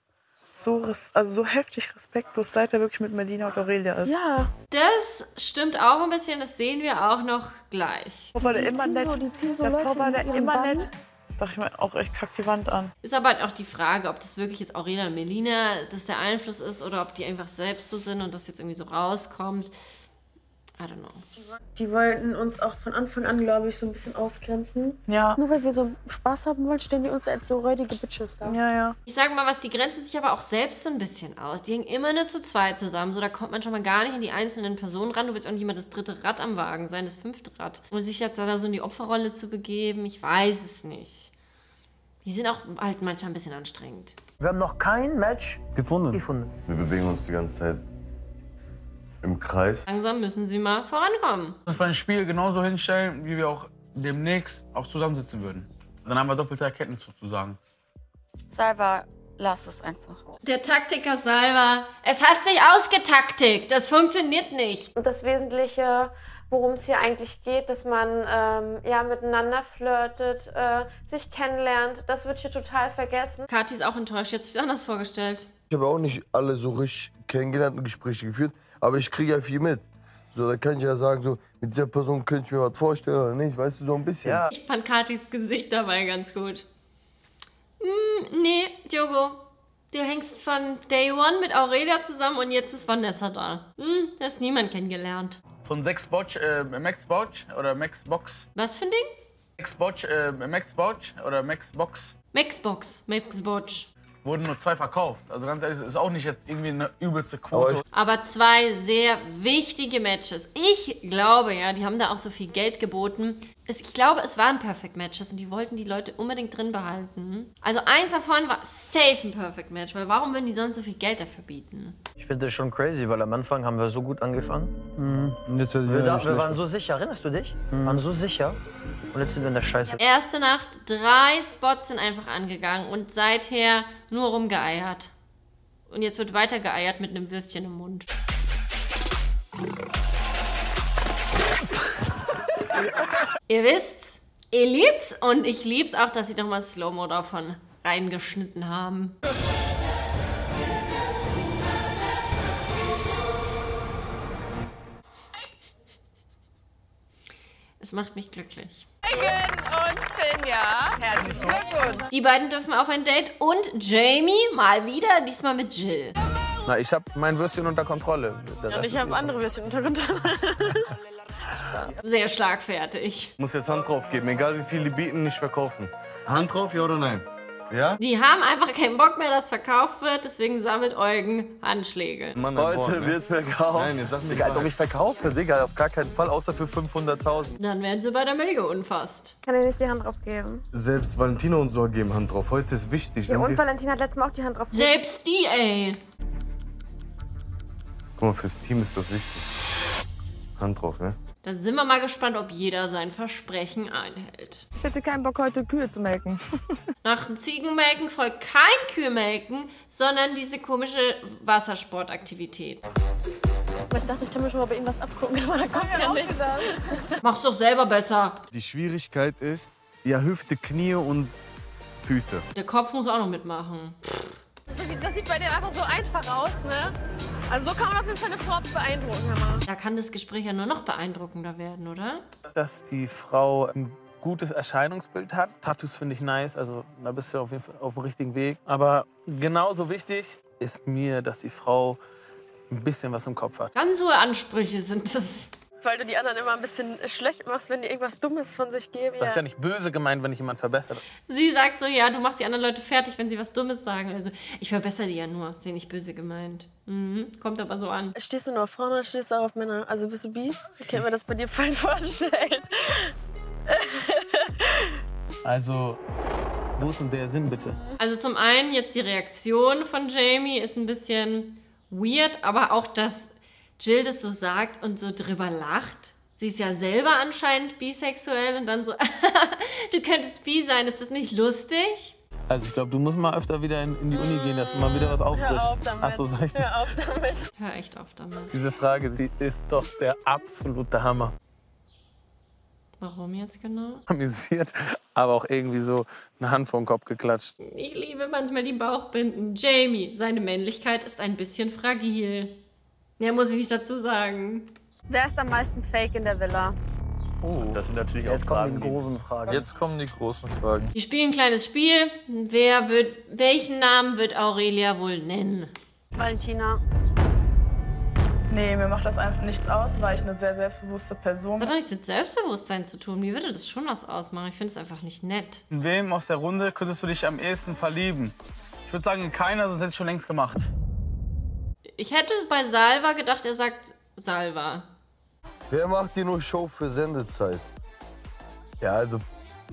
So, res- also so heftig respektlos, seit er wirklich mit Melina und Aurelia ist. Ja. Das stimmt auch ein bisschen, das sehen wir auch noch gleich. Davor war der Die immer ziehen nett. so- die ziehen so Davor Leute war der immer Bann. nett. Dachte ich mir auch echt kack die Wand an. Ist aber halt auch die Frage, ob das wirklich jetzt Aurelia und Melina das der Einfluss ist oder ob die einfach selbst so sind und das jetzt irgendwie so rauskommt. I don't know. Die wollten uns auch von Anfang an, glaube ich, so ein bisschen ausgrenzen. Ja. Nur weil wir so Spaß haben wollen, stellen die uns als so räudige Bitches da. Ja, ja. Ich sage mal was, die grenzen sich aber auch selbst so ein bisschen aus. Die hängen immer nur zu zweit zusammen. So, da kommt man schon mal gar nicht an die einzelnen Personen ran. Du willst auch nicht immer das dritte Rad am Wagen sein, das fünfte Rad. Und sich jetzt da so in die Opferrolle zu begeben, ich weiß es nicht. Die sind auch halt manchmal ein bisschen anstrengend. Wir haben noch kein Match Gefunden. gefunden. Wir bewegen uns die ganze Zeit im Kreis. Langsam müssen sie mal vorankommen. Das beim Spiel genauso hinstellen, wie wir auch demnächst auch zusammensitzen würden. Dann haben wir doppelte Erkenntnis sozusagen. Salva, lass es einfach. Der Taktiker Salva, es hat sich ausgetaktigt. Das funktioniert nicht. Und das Wesentliche, worum es hier eigentlich geht, dass man ähm, ja miteinander flirtet, äh, sich kennenlernt, das wird hier total vergessen. Kathi ist auch enttäuscht. Jetzt sich anders vorgestellt. Ich habe auch nicht alle so richtig kennengelernt und Gespräche geführt, aber ich kriege ja viel mit. So, da kann ich ja sagen, so, mit dieser Person könnte ich mir was vorstellen oder nicht, weißt du, so ein bisschen. Ich fand Kathis Gesicht dabei ganz gut. Hm, nee, Diogo. Du hängst von Day One mit Aurelia zusammen und jetzt ist Vanessa da. Hm, du hast niemand kennengelernt. Von sechs Botch, äh, Max Botch oder Max Box. Was für ein Ding? Max Botch, äh, Max Botch oder Max Box. Maxbox, Maxbotch. Wurden nur zwei verkauft. Also ganz ehrlich, ist auch nicht jetzt irgendwie eine übelste Quote. Aber zwei sehr wichtige Matches. Ich glaube ja, die haben da auch so viel Geld geboten. Es- Ich glaube, es waren Perfect Matches und die wollten die Leute unbedingt drin behalten. Also eins davon war safe ein Perfect Match, weil warum würden die sonst so viel Geld dafür bieten? Ich finde das schon crazy, weil am Anfang haben wir so gut angefangen. Und jetzt wird Wir, da, wir waren so sicher, erinnerst du dich? Wir waren so sicher. Und jetzt sind wir in der Scheiße. Erste Nacht, drei Spots sind einfach angegangen und seither nur rumgeeiert. Und jetzt wird weiter geeiert mit einem Würstchen im Mund. Ihr wisst's, ihr liebt's und ich lieb's auch, dass sie nochmal Slow-Mo davon reingeschnitten haben. Es macht mich glücklich. Megan und Finja, herzlichen Glückwunsch. Die beiden dürfen auf ein Date und Jamie mal wieder, diesmal mit Jill. Na, ich habe mein Würstchen unter Kontrolle. Und ich habe andere Würstchen unter Kontrolle. *laughs* Sehr schlagfertig. Muss jetzt Hand drauf geben, egal wie viel die bieten, nicht verkaufen. Hand drauf, ja oder nein? Ja? Die haben einfach keinen Bock mehr, dass verkauft wird, deswegen sammelt Eugen Handschläge. Mann, Heute Wort, ne? wird verkauft. Nein, jetzt sag mir Digga, als ob ich verkaufe, Digga, auf gar keinen Fall, außer für 500.000. Dann werden sie bei der Million fast. Kann ich nicht die Hand drauf geben? Selbst Valentina und so geben Hand drauf. Heute ist wichtig. Ja, und wir- Valentina hat letztes Mal auch die Hand drauf gegeben. Selbst die, ey. Guck mal, fürs Team ist das wichtig. Hand drauf, ne? Da sind wir mal gespannt, ob jeder sein Versprechen einhält. Ich hätte keinen Bock, heute Kühe zu melken. *laughs* Nach dem Ziegenmelken folgt kein Kühlmelken, sondern diese komische Wassersportaktivität. Ich dachte, ich kann mir schon mal bei ihm was abgucken, *laughs* aber da kommt ja nichts. Mach's doch selber besser. Die Schwierigkeit ist, ja, Hüfte, Knie und Füße. Der Kopf muss auch noch mitmachen. Das sieht bei dem einfach so einfach aus, ne? Also so kann man auf jeden Fall eine Frau beeindrucken, mal. Da kann das Gespräch ja nur noch beeindruckender werden, oder? Dass die Frau ein gutes Erscheinungsbild hat. Tattoos finde ich nice, also da bist du auf jeden Fall auf dem richtigen Weg. Aber genauso wichtig ist mir, dass die Frau ein bisschen was im Kopf hat. Ganz hohe Ansprüche sind das. Weil du die anderen immer ein bisschen schlecht machst, wenn die irgendwas Dummes von sich geben. Das ist ja nicht böse gemeint, wenn ich jemand verbessere. Sie sagt so, ja, du machst die anderen Leute fertig, wenn sie was Dummes sagen. Also, ich verbessere die ja nur. Ist ja nicht böse gemeint. Mhm. Kommt aber so an. Stehst du nur auf Frauen oder stehst du auch auf Männer? Also bist du bi? Ich kann mir das bei dir voll vorstellen. *laughs* Also, wo ist denn der Sinn bitte? Also zum einen jetzt die Reaktion von Jamie ist ein bisschen weird, aber auch, dass Jill das so sagt und so drüber lacht. Sie ist ja selber anscheinend bisexuell und dann so, *laughs* du könntest bi sein, ist das nicht lustig? Also ich glaube, du musst mal öfter wieder in, in die Uni gehen, dass du mal wieder was auffrischst. auf damit. Ach so, sag ich. Hör auf damit. Hör echt auf damit. Diese Frage, die ist doch der absolute Hammer. Warum jetzt genau? Amüsiert, aber auch irgendwie so eine Hand vor den Kopf geklatscht. Ich liebe manchmal die Bauchbinden. Jamie, seine Männlichkeit ist ein bisschen fragil. Mehr muss ich nicht dazu sagen. Wer ist am meisten fake in der Villa? Oh, das sind natürlich Jetzt auch kommen Fragen, die großen Fragen. Jetzt kommen die großen Fragen. Die spielen ein kleines Spiel. Wer wird, welchen Namen wird Aurelia wohl nennen? Valentina. Nee, mir macht das einfach nichts aus, weil ich eine sehr selbstbewusste Person Das hat bin. doch nichts mit Selbstbewusstsein zu tun. Mir würde das schon was ausmachen. Ich finde es einfach nicht nett. In wem aus der Runde könntest du dich am ehesten verlieben? Ich würde sagen, in keiner, sonst hätte ich schon längst gemacht. Ich hätte bei Salva gedacht, er sagt Salva. Wer macht hier nur Show für Sendezeit? Ja, also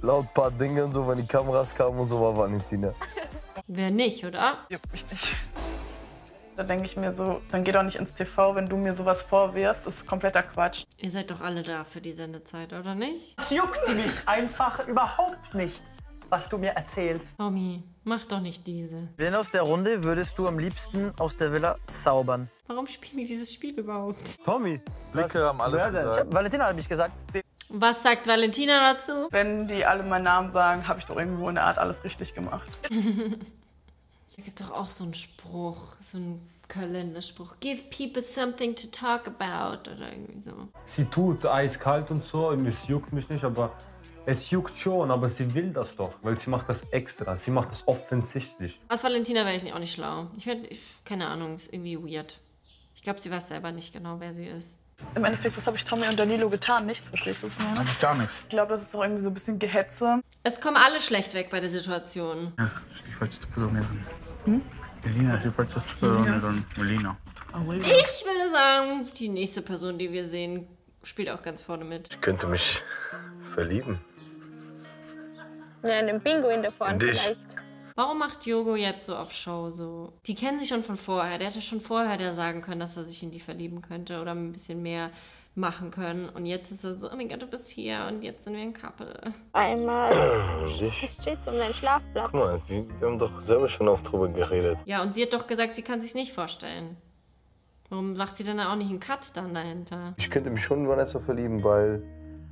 laut paar Dinge und so, wenn die Kameras kamen und so, war Valentina. *laughs* Wer nicht, oder? Juckt mich nicht. Da denke ich mir so, dann geh doch nicht ins TV, wenn du mir sowas vorwirfst. Das ist kompletter Quatsch. Ihr seid doch alle da für die Sendezeit, oder nicht? Es juckt mich einfach überhaupt nicht, was du mir erzählst. Tommy, mach doch nicht diese. Wen aus der Runde würdest du am liebsten aus der Villa zaubern? Warum spielen wir dieses Spiel überhaupt? Tommy. Blicke haben alles denn? gesagt. Ich hab, Valentina hat mich gesagt. Was sagt Valentina dazu? Wenn die alle meinen Namen sagen, habe ich doch irgendwo in der Art alles richtig gemacht. *laughs* Da gibt doch auch so einen Spruch, so einen Kalenderspruch. Give people something to talk about oder irgendwie so. Sie tut eiskalt und so und es juckt mich nicht, aber es juckt schon, aber sie will das doch, weil sie macht das extra, sie macht das offensichtlich. Aus Valentina wäre ich auch nicht schlau. Ich hätte, keine Ahnung, ist irgendwie weird. Ich glaube, sie weiß selber nicht genau, wer sie ist. Im Endeffekt, was habe ich Tommy und Danilo getan? Nichts, verstehst du es mir? Eigentlich gar nichts. Ich glaube, das ist auch irgendwie so ein bisschen Gehetze. Es kommen alle schlecht weg bei der Situation. Das ist die falscheste Person hier. Hm? Elina ist die falscheste Person hier drin. Elina. Ich würde sagen, die nächste Person, die wir sehen, spielt auch ganz vorne mit. Ich könnte mich verlieben. Ja, in den Pinguin da vorne In dich. vielleicht. Warum macht Yogo jetzt so auf Show so? Die kennen sich schon von vorher. Der hätte schon vorher der sagen können, dass er sich in die verlieben könnte oder ein bisschen mehr machen können. Und jetzt ist er so, oh mein Gott, du bist hier und jetzt sind wir ein Couple. Einmal Ich? stehst du um dein Schlafplatz. Guck mal, wir, wir haben doch selber schon oft drüber geredet. Ja, und sie hat doch gesagt, sie kann sich nicht vorstellen. Warum macht sie dann auch nicht einen Cut dann dahinter? Ich könnte mich schon in Vanessa verlieben, weil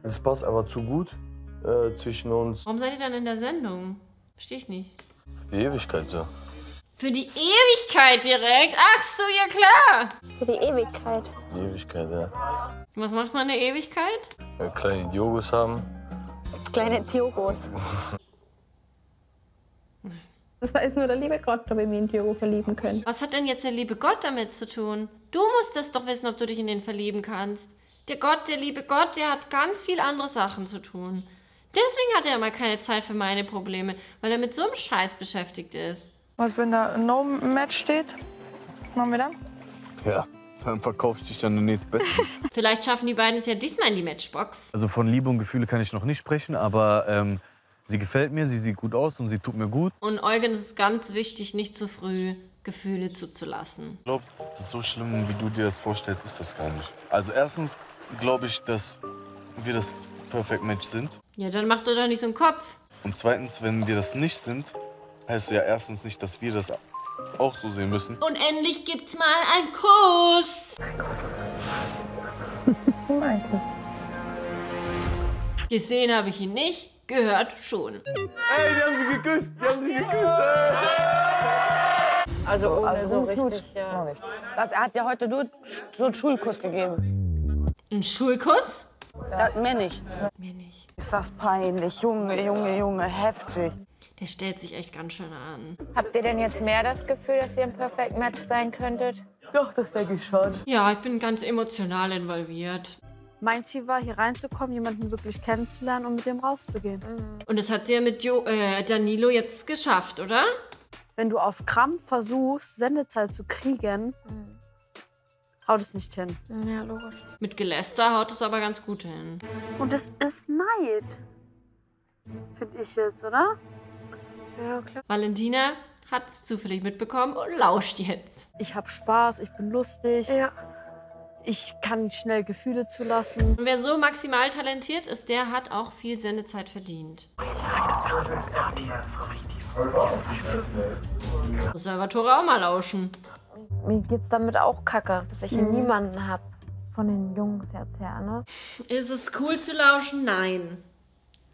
es passt einfach zu gut äh, zwischen uns. Warum seid ihr dann in der Sendung? Verstehe ich nicht. Die Ewigkeit so. Für die Ewigkeit direkt? Ach so, ja klar. Für die Ewigkeit. Die Ewigkeit, ja. Was macht man in der Ewigkeit? Wenn wir kleine Idiogos haben. Kleine Tiogos. Das weiß nur der liebe Gott, ob ich mich in Tiogo verlieben können. Was hat denn jetzt der liebe Gott damit zu tun? Du musst es doch wissen, ob du dich in den verlieben kannst. Der Gott, der liebe Gott, der hat ganz viel andere Sachen zu tun. Deswegen hat er immer keine Zeit für meine Probleme, weil er mit so einem Scheiß beschäftigt ist. Was, wenn da ein No-Match steht? Machen wir dann? Ja, dann verkaufst du dich dann den nächstbesten. *laughs* Vielleicht schaffen die beiden es ja diesmal in die Matchbox. Also von Liebe und Gefühle kann ich noch nicht sprechen, aber ähm, sie gefällt mir, sie sieht gut aus und sie tut mir gut. Und Eugen ist es ganz wichtig, nicht zu früh Gefühle zuzulassen. Ich glaube, so schlimm, wie du dir das vorstellst, ist das gar nicht. Also erstens glaube ich, dass wir das Perfect Match sind. Ja, dann mach doch doch nicht so einen Kopf. Und zweitens, wenn wir das nicht sind, heißt ja erstens nicht, dass wir das auch so sehen müssen. Und endlich gibt's mal einen Kuss. *laughs* Gesehen habe ich ihn nicht, gehört schon. Ey, die haben sie geküsst, die haben sie geküsst, ey. Also ohne Also so richtig, ja. Das, er hat ja heute nur so einen Schulkuss gegeben. Ein Schulkuss? Das, mehr nicht. Mir nicht. Ist das peinlich, Junge, Junge, Junge, heftig. Der stellt sich echt ganz schön an. Habt ihr denn jetzt mehr das Gefühl, dass ihr ein Perfect Match sein könntet? Doch, das denke ich schon. Ja, ich bin ganz emotional involviert. Mein Ziel war, hier reinzukommen, jemanden wirklich kennenzulernen und mit dem rauszugehen. Und das hat sie ja mit jo äh, Danilo jetzt geschafft, oder? Wenn du auf Krampf versuchst, Sendezeit zu kriegen, haut es nicht hin. Ja, logisch. Mit Geläster haut es aber ganz gut hin. Und es ist Neid. Finde ich jetzt, oder? Ja, klar. Valentina hat es zufällig mitbekommen und lauscht jetzt. Ich habe Spaß, ich bin lustig. Ja. Ich kann schnell Gefühle zulassen. Und wer so maximal talentiert ist, der hat auch viel Sendezeit verdient. Muss Salvatore auch mal lauschen. Mir geht's damit auch kacke, dass ich hier Mhm. niemanden hab. Von den Jungs jetzt her, ne? Ist es cool zu lauschen? Nein.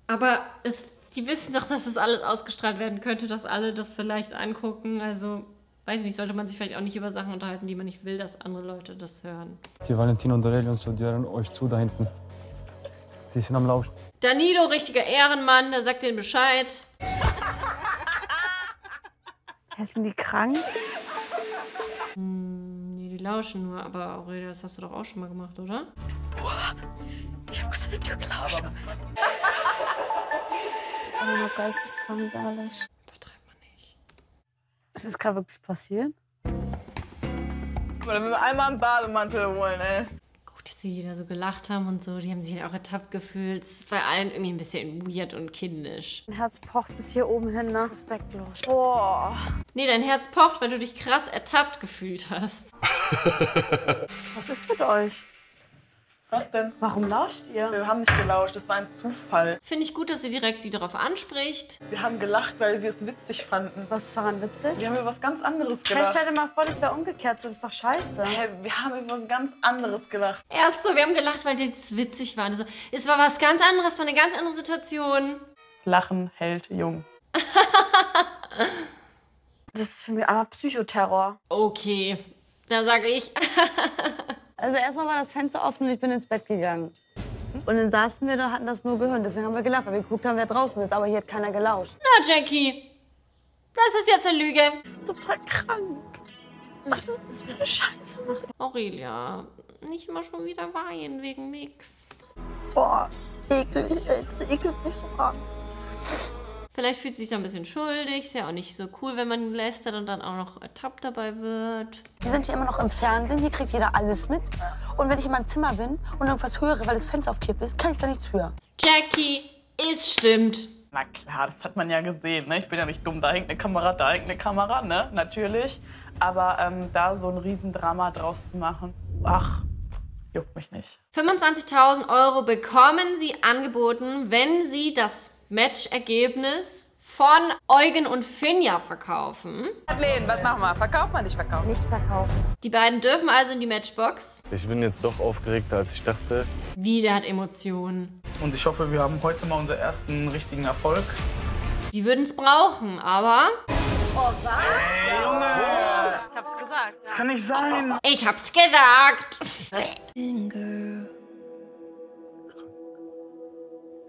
Aber es, die wissen doch, dass es alles ausgestrahlt werden könnte, dass alle das vielleicht angucken. Also, weiß nicht, sollte man sich vielleicht auch nicht über Sachen unterhalten, die man nicht will, dass andere Leute das hören. Die Valentina und Aurelio und so, die hören euch zu da hinten. Die sind am Lauschen. Danilo, richtiger Ehrenmann, der sagt denen Bescheid. *laughs* Sind die krank? Lauschen nur. Aber Aurelia, das hast du doch auch schon mal gemacht, oder? Ich habe gerade an der Tür gelauscht. Das ist aber noch geisteskrank alles. Ist es gerade wirklich passiert? Oder wenn wir einmal einen Bademantel holen, ey. Als die da so gelacht haben und so, die haben sich halt auch ertappt gefühlt. Es ist bei allen irgendwie ein bisschen weird und kindisch. Mein Herz pocht bis hier oben hin, ne? Respektlos. Boah. Nee, dein Herz pocht, weil du dich krass ertappt gefühlt hast. Was ist mit euch? Was denn? Warum lauscht ihr? Wir haben nicht gelauscht, das war ein Zufall. Finde ich gut, dass sie direkt die darauf anspricht. Wir haben gelacht, weil wir es witzig fanden. Was ist daran witzig? Wir haben über was ganz anderes Hey, gelacht. stell dir mal vor, das wäre umgekehrt, so das ist doch scheiße. Hä, wir haben über was ganz anderes gelacht. Erst so, wir haben gelacht, weil das witzig war. Und so, es war was ganz anderes, es war eine ganz andere Situation. Lachen hält jung. Das ist für mich einmal Psychoterror. Okay, da sage ich. *laughs* Also erstmal war das Fenster offen und ich bin ins Bett gegangen. Und dann saßen wir da und hatten das nur gehört. Deswegen haben wir gelacht, weil wir geguckt haben, wer draußen ist. Aber hier hat keiner gelauscht. Na, Jackie, das ist jetzt eine Lüge. Das ist total krank. Was ist das für eine Scheiße? Aurelia, nicht immer schon wieder weinen wegen nix. Boah, das ist eklig. Das ekelt mich so dran. Vielleicht fühlt sie sich da ein bisschen schuldig. Ist ja auch nicht so cool, wenn man lästert und dann auch noch ertappt dabei wird. Wir sind hier immer noch im Fernsehen. Hier kriegt jeder alles mit. Und wenn ich in meinem Zimmer bin und irgendwas höre, weil das Fenster auf Kipp ist, kann ich da nichts hören. Jackie, es stimmt. Na klar, das hat man ja gesehen. Ne? Ich bin ja nicht dumm. Da hängt eine Kamera, da hängt eine Kamera, ne? Natürlich. Aber ähm, da so ein Riesendrama draus zu machen, ach, juckt mich nicht. 25.000 Euro bekommen sie angeboten, wenn sie das Matchergebnis von Eugen und Finja verkaufen. Madeleine, was machen wir? Verkaufen wir nicht verkaufen? Nicht verkaufen. Die beiden dürfen also in die Matchbox. Ich bin jetzt doch aufgeregter, als ich dachte. Wieder hat Emotionen. Und ich hoffe, wir haben heute mal unseren ersten richtigen Erfolg. Die würden es brauchen, aber Oh, was? Hey, Junge! Ich hab's gesagt. Das kann nicht sein. ich hab's gesagt.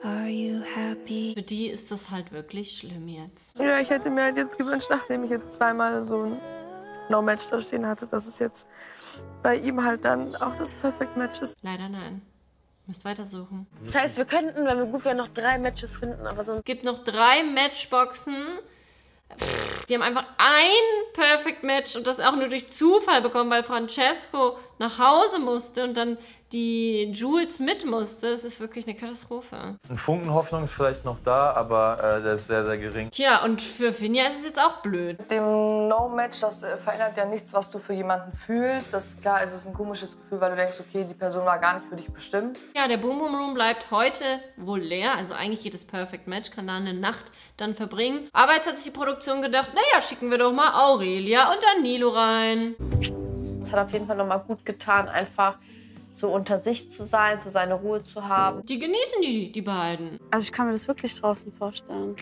Für die ist das halt wirklich schlimm jetzt. Ja, ich hätte mir halt jetzt gewünscht, nachdem ich jetzt zweimal so ein No-Match da stehen hatte, dass es jetzt bei ihm halt dann auch das Perfect Match ist. Leider nein. Müsst weitersuchen. Das heißt, wir könnten, wenn wir gut wären, noch drei Matches finden, aber sonst. Es gibt noch drei Matchboxen. Pff, Die haben einfach ein Perfect Match und das auch nur durch Zufall bekommen, weil Francesco nach Hause musste und dann die Jules mit musste. Das ist wirklich eine Katastrophe. Ein Funken Hoffnung ist vielleicht noch da, aber äh, der ist sehr, sehr gering. Tja, und für Finja ist es jetzt auch blöd. Mit dem No-Match, das äh, verändert ja nichts, was du für jemanden fühlst. Das, klar, es ist ein komisches Gefühl, weil du denkst, okay, die Person war gar nicht für dich bestimmt. Ja, der Boom Boom Room bleibt heute wohl leer. Also eigentlich geht das Perfect Match, kann da eine Nacht dann verbringen. Aber jetzt hat sich die Produktion gedacht, naja, schicken wir doch mal Aurelia und Danilo rein. Es hat auf jeden Fall nochmal gut getan, einfach so unter sich zu sein, so seine Ruhe zu haben. Die genießen die, die beiden. Also ich kann mir das wirklich draußen vorstellen.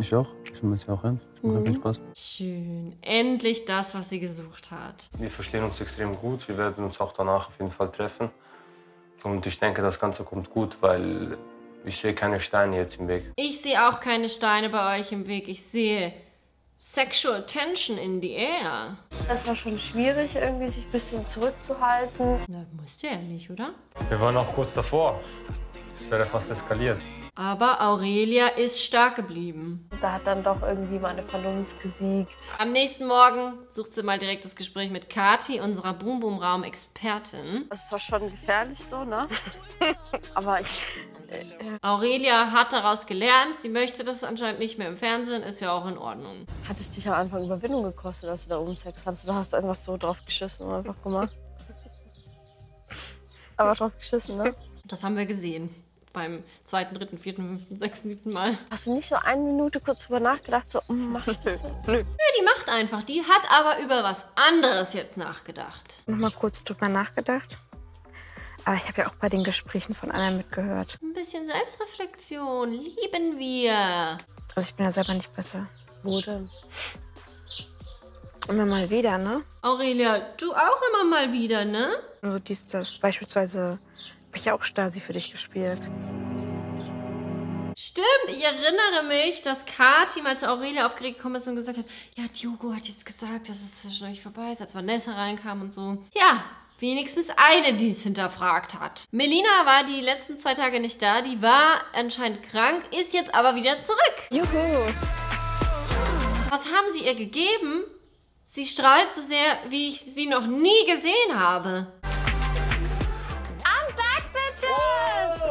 Ich auch. Ich bin jetzt ja auch ernst. Ich mache Mhm. viel Spaß. Schön. Endlich das, was sie gesucht hat. Wir verstehen uns extrem gut. Wir werden uns auch danach auf jeden Fall treffen. Und ich denke, das Ganze kommt gut, weil ich sehe keine Steine jetzt im Weg. Ich sehe auch keine Steine bei euch im Weg. Ich sehe Sexual Tension in the air. Es war schon schwierig, irgendwie sich ein bisschen zurückzuhalten. Na, musste ja nicht, oder? Wir waren auch kurz davor. Es wäre fast eskaliert. Aber Aurelia ist stark geblieben. Da hat dann doch irgendwie meine Vernunft gesiegt. Am nächsten Morgen sucht sie mal direkt das Gespräch mit Kati, unserer Boom Boom Raum Expertin. Das war schon gefährlich so, ne? *laughs* Aber ich. Aurelia hat daraus gelernt. Sie möchte das anscheinend nicht mehr im Fernsehen. Ist ja auch in Ordnung. Hat es dich am Anfang Überwindung gekostet, dass du da oben Sex hattest? Oder hast du einfach so drauf geschissen und einfach gemacht? *laughs* Aber drauf geschissen, ne? Das haben wir gesehen. Beim zweiten, dritten, vierten, fünften, sechsten, siebten Mal. Hast du nicht so eine Minute kurz drüber nachgedacht, so, mm, mach ich das jetzt? *laughs* Nö, die macht einfach. Die hat aber über was anderes jetzt nachgedacht. Noch mal kurz drüber nachgedacht. Aber ich habe ja auch bei den Gesprächen von anderen mitgehört. Ein bisschen Selbstreflexion lieben wir. Also ich bin ja selber nicht besser. Wo denn? Immer mal wieder, ne? Aurelia, du auch immer mal wieder, ne? Also dies, das. Beispielsweise habe ich ja auch Stasi für dich gespielt. Stimmt, ich erinnere mich, dass Kathi mal zu Aurelia aufgeregt gekommen ist und gesagt hat, ja, Diogo hat jetzt gesagt, dass es zwischen euch vorbei ist, als Vanessa reinkam und so. Ja, wenigstens eine, die es hinterfragt hat. Melina war die letzten zwei Tage nicht da, die war anscheinend krank, ist jetzt aber wieder zurück. Juhu. Was haben sie ihr gegeben? Sie strahlt so sehr, wie ich sie noch nie gesehen habe.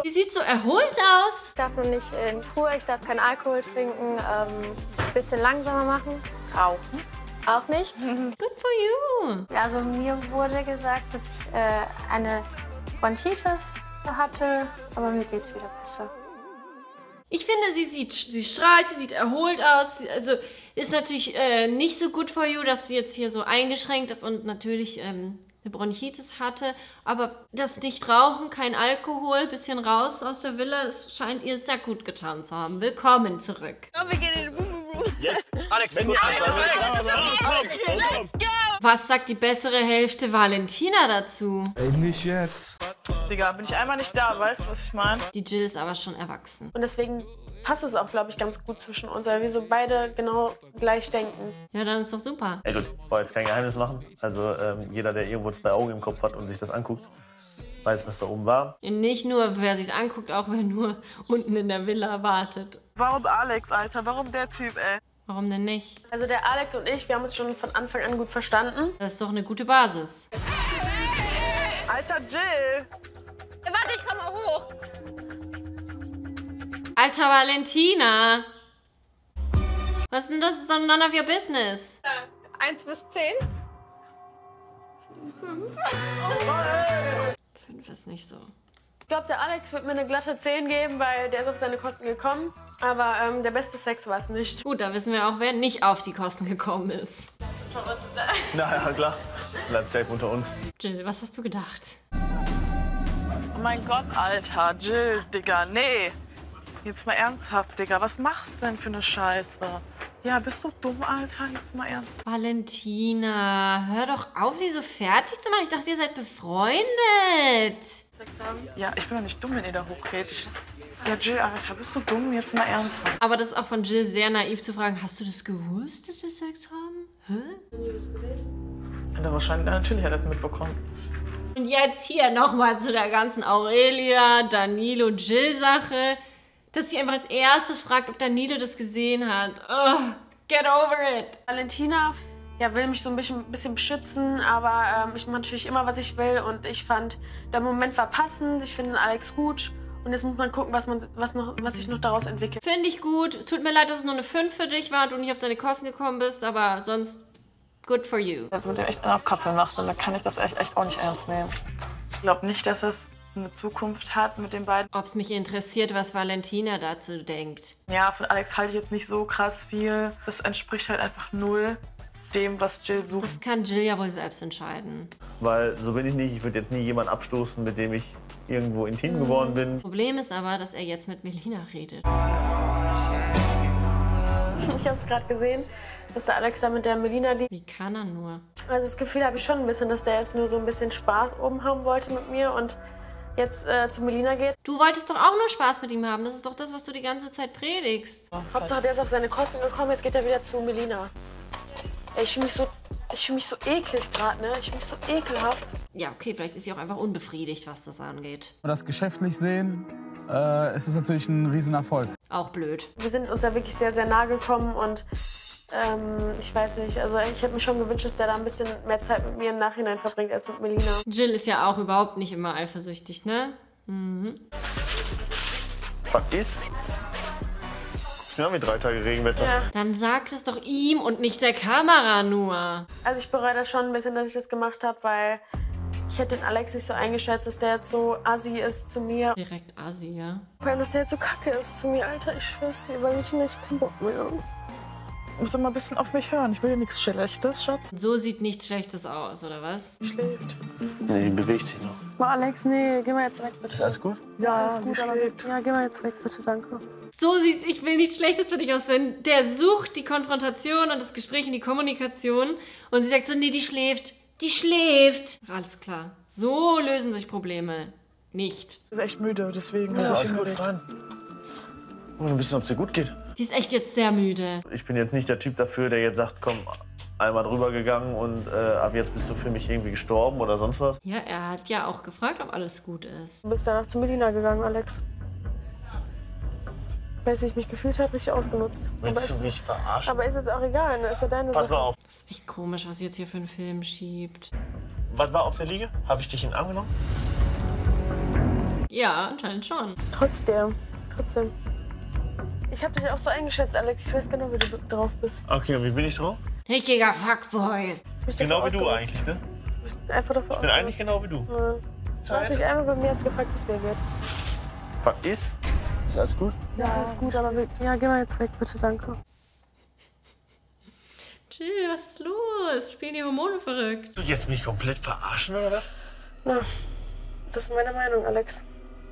Die sieht so erholt aus. Ich darf noch nicht in Kur, ich darf keinen Alkohol trinken, ähm, ein bisschen langsamer machen. Rauchen? Auch nicht. *laughs* Good for you. Also mir wurde gesagt, dass ich äh, eine Bronchitis hatte, aber mir geht's wieder besser. Ich finde, sie sieht, sie strahlt, sie sieht erholt aus. Also ist natürlich äh, nicht so gut for you, dass sie jetzt hier so eingeschränkt ist und natürlich ähm, eine Bronchitis hatte. Aber das Nicht-Rauchen, kein Alkohol, bisschen raus aus der Villa, das scheint ihr sehr gut getan zu haben. Willkommen zurück. Komm, wir gehen in den. Jetzt, Alex, Wenn gut, Alex, Alex, Alex, Let's go! Was sagt die bessere Hälfte Valentina dazu? Ey, nicht jetzt. Digga, bin ich einmal nicht da, weißt du, was ich meine? Die Jill ist aber schon erwachsen. Und deswegen passt es auch, glaube ich, ganz gut zwischen uns, weil wir so beide genau gleich denken. Ja, dann ist doch super. Ey, gut, ich wollte jetzt kein Geheimnis machen. Also ähm, jeder, der irgendwo zwei Augen im Kopf hat und sich das anguckt, weiß, was da oben war. Nicht nur, wer sich anguckt, auch wer nur unten in der Villa wartet. Warum Alex, Alter? Warum der Typ, ey? Warum denn nicht? Also der Alex und ich, wir haben uns schon von Anfang an gut verstanden. Das ist doch eine gute Basis. Alter Jill! Warte, ich komm mal hoch. Alter Valentina! Was ist denn das? Ist doch none of your business. Eins bis zehn. Fünf ist nicht so. Ich glaube, der Alex wird mir eine glatte 10 geben, weil der ist auf seine Kosten gekommen. Aber ähm, der beste Sex war es nicht. Gut, da wissen wir auch, wer nicht auf die Kosten gekommen ist. Na ja, klar. Bleibt safe unter uns. Jill, was hast du gedacht? Oh mein Gott, Alter, Jill, Digga, nee. Jetzt mal ernsthaft, Digga, was machst du denn für eine Scheiße? Ja, bist du dumm, Alter? Jetzt mal ernst. Valentina, hör doch auf, sie so fertig zu machen. Ich dachte, ihr seid befreundet. Ja, ich bin doch nicht dumm, wenn ihr da hochgeht. Ich- Ja, Jill, Alter, bist du dumm? Jetzt mal ernsthaft. Aber das ist auch von Jill sehr naiv zu fragen, hast du das gewusst, dass wir Sex haben? Hä? Ja, wahrscheinlich, natürlich hat er es mitbekommen. Und jetzt hier nochmal zu der ganzen Aurelia, Danilo, Jill-Sache, dass sie einfach als erstes fragt, ob Danilo das gesehen hat. Oh, get over it. Valentina ja, will mich so ein bisschen, bisschen beschützen, aber ähm, ich mache natürlich immer, was ich will. Und ich fand, der Moment war passend. Ich finde den Alex gut. Und jetzt muss man gucken, was, man, was, noch, was sich noch daraus entwickelt. Finde ich gut. Es tut mir leid, dass es nur eine 5 für dich war und du nicht auf deine Kosten gekommen bist, aber sonst good for you. Jetzt mit dem echt Kappel machst, dann kann ich das echt, echt auch nicht ernst nehmen. Ich glaube nicht, dass das eine Zukunft hat mit den beiden. Ob es mich interessiert, was Valentina dazu denkt. Ja, von Alex halte ich jetzt nicht so krass viel. Das entspricht halt einfach null dem, was Jill sucht. Das kann Jill ja wohl selbst entscheiden. Weil so bin ich nicht. Ich würde jetzt nie jemanden abstoßen, mit dem ich irgendwo intim geworden bin. Problem ist aber, dass er jetzt mit Melina redet. *laughs* Ich habe es gerade gesehen, dass der Alex da mit der Melina liegt. Wie kann er nur? Also das Gefühl habe ich schon ein bisschen, dass der jetzt nur so ein bisschen Spaß oben haben wollte mit mir und jetzt äh, zu Melina geht. Du wolltest doch auch nur Spaß mit ihm haben. Das ist doch das, was du die ganze Zeit predigst. Hauptsache, der ist auf seine Kosten gekommen, jetzt geht er wieder zu Melina. Ey, ich fühle mich so, ich fühle mich so eklig gerade, ne? Ich fühle mich so ekelhaft. Ja, okay, vielleicht ist sie auch einfach unbefriedigt, was das angeht. Das geschäftlich sehen, äh, ist es natürlich ein Riesenerfolg. Auch blöd. Wir sind uns ja wirklich sehr, sehr nah gekommen und ähm, ich weiß nicht, also ich hätte mir schon gewünscht, dass der da ein bisschen mehr Zeit mit mir im Nachhinein verbringt als mit Melina. Jill ist ja auch überhaupt nicht immer eifersüchtig, ne? Mhm. Fakt ist, mir an wie drei Tage Regenwetter. Ja. Dann sag es doch ihm und nicht der Kamera nur. Also ich bereue das schon ein bisschen, dass ich das gemacht habe, weil ich hätte den Alex nicht so eingeschätzt, dass der jetzt so assi ist zu mir. Direkt assi, ja. Vor allem, dass der jetzt so kacke ist zu mir, Alter. Ich schwör's dir, weil ich nicht keinen Bock mehr. Du musst doch mal ein bisschen auf mich hören. Ich will dir nichts Schlechtes, Schatz. So sieht nichts Schlechtes aus, oder was? Schläft. Nee, die bewegt sich noch. Boah, Alex, nee, geh mal jetzt weg, bitte. Ist alles gut? Ja, Alles gut, aber- aber ja, geh mal jetzt weg, bitte, danke. So sieht ich will nichts Schlechtes für dich aus, wenn der sucht die Konfrontation und das Gespräch und die Kommunikation und sie sagt so, nee, die schläft. Die schläft. Alles klar. So lösen sich Probleme. Nicht. Du bist echt müde, deswegen. Ja, ich alles gut, fein. Wollen wir wissen, ob es dir gut geht? Die ist echt jetzt sehr müde. Ich bin jetzt nicht der Typ dafür, der jetzt sagt, komm, einmal drüber gegangen und äh, ab jetzt bist du für mich irgendwie gestorben oder sonst was. Ja, er hat ja auch gefragt, ob alles gut ist. Du bist danach zu Melina gegangen, Alex. Weil ich mich gefühlt habe, richtig ausgenutzt. Aber Willst ist, du mich verarschen? aber ist jetzt auch egal, ne? Ist ja deine Pass Sache. mal auf. Das ist echt komisch, was sie jetzt hier für einen Film schiebt. Was war auf der Liege? Habe ich dich in den Arm genommen? Ja, anscheinend schon. Trotzdem, trotzdem. Ich habe dich auch so eingeschätzt, Alex. Ich weiß genau, wie du drauf bist. Okay, und wie bin ich drauf? Richtiger Fuckboy. Genau wie du eigentlich, ne? Einfach davor Ich bin eigentlich genau wie du. Ja. Du hast dich einmal bei mir jetzt gefragt, wie es mir geht. Fuck ist? Ist alles gut? Ja, alles gut, aber wir, ja, geh mal jetzt weg, bitte, danke. Chill, was ist los? Spielen die Hormone verrückt? Du jetzt mich komplett verarschen, oder was? Na, das ist meine Meinung, Alex.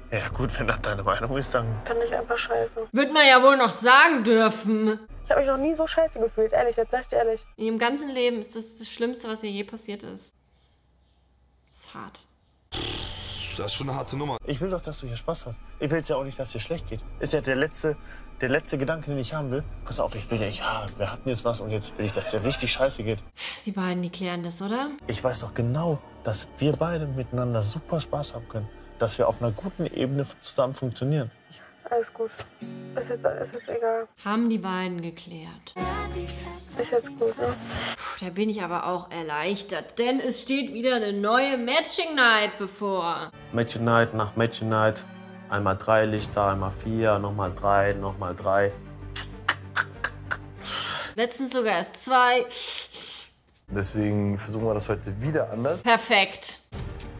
Ja gut, wenn das deine Meinung ist, dann... Kann ich einfach scheiße. Wird man ja wohl noch sagen dürfen. Ich habe mich noch nie so scheiße gefühlt, ehrlich, jetzt sag ich dir ehrlich. In ihrem ganzen Leben ist das das Schlimmste, was ihr je passiert ist. Ist hart. Das ist schon eine harte Nummer. Ich will doch, dass du hier Spaß hast. Ich will jetzt ja auch nicht, dass dir schlecht geht. Ist ja der letzte, der letzte Gedanke, den ich haben will. Pass auf, ich will ja, ja, wir hatten jetzt was und jetzt will ich, dass dir richtig scheiße geht. Die beiden, die klären das, oder? Ich weiß doch genau, dass wir beide miteinander super Spaß haben können. Dass wir auf einer guten Ebene zusammen funktionieren. Alles gut. Ist jetzt, ist jetzt egal. Haben die beiden geklärt. Ist jetzt gut, ne? Puh, da bin ich aber auch erleichtert, denn es steht wieder eine neue Matching Night bevor. Match Night nach Match Night. Einmal drei Lichter, einmal vier, nochmal drei, nochmal drei. Letztens sogar erst zwei. Deswegen versuchen wir das heute wieder anders. Perfekt.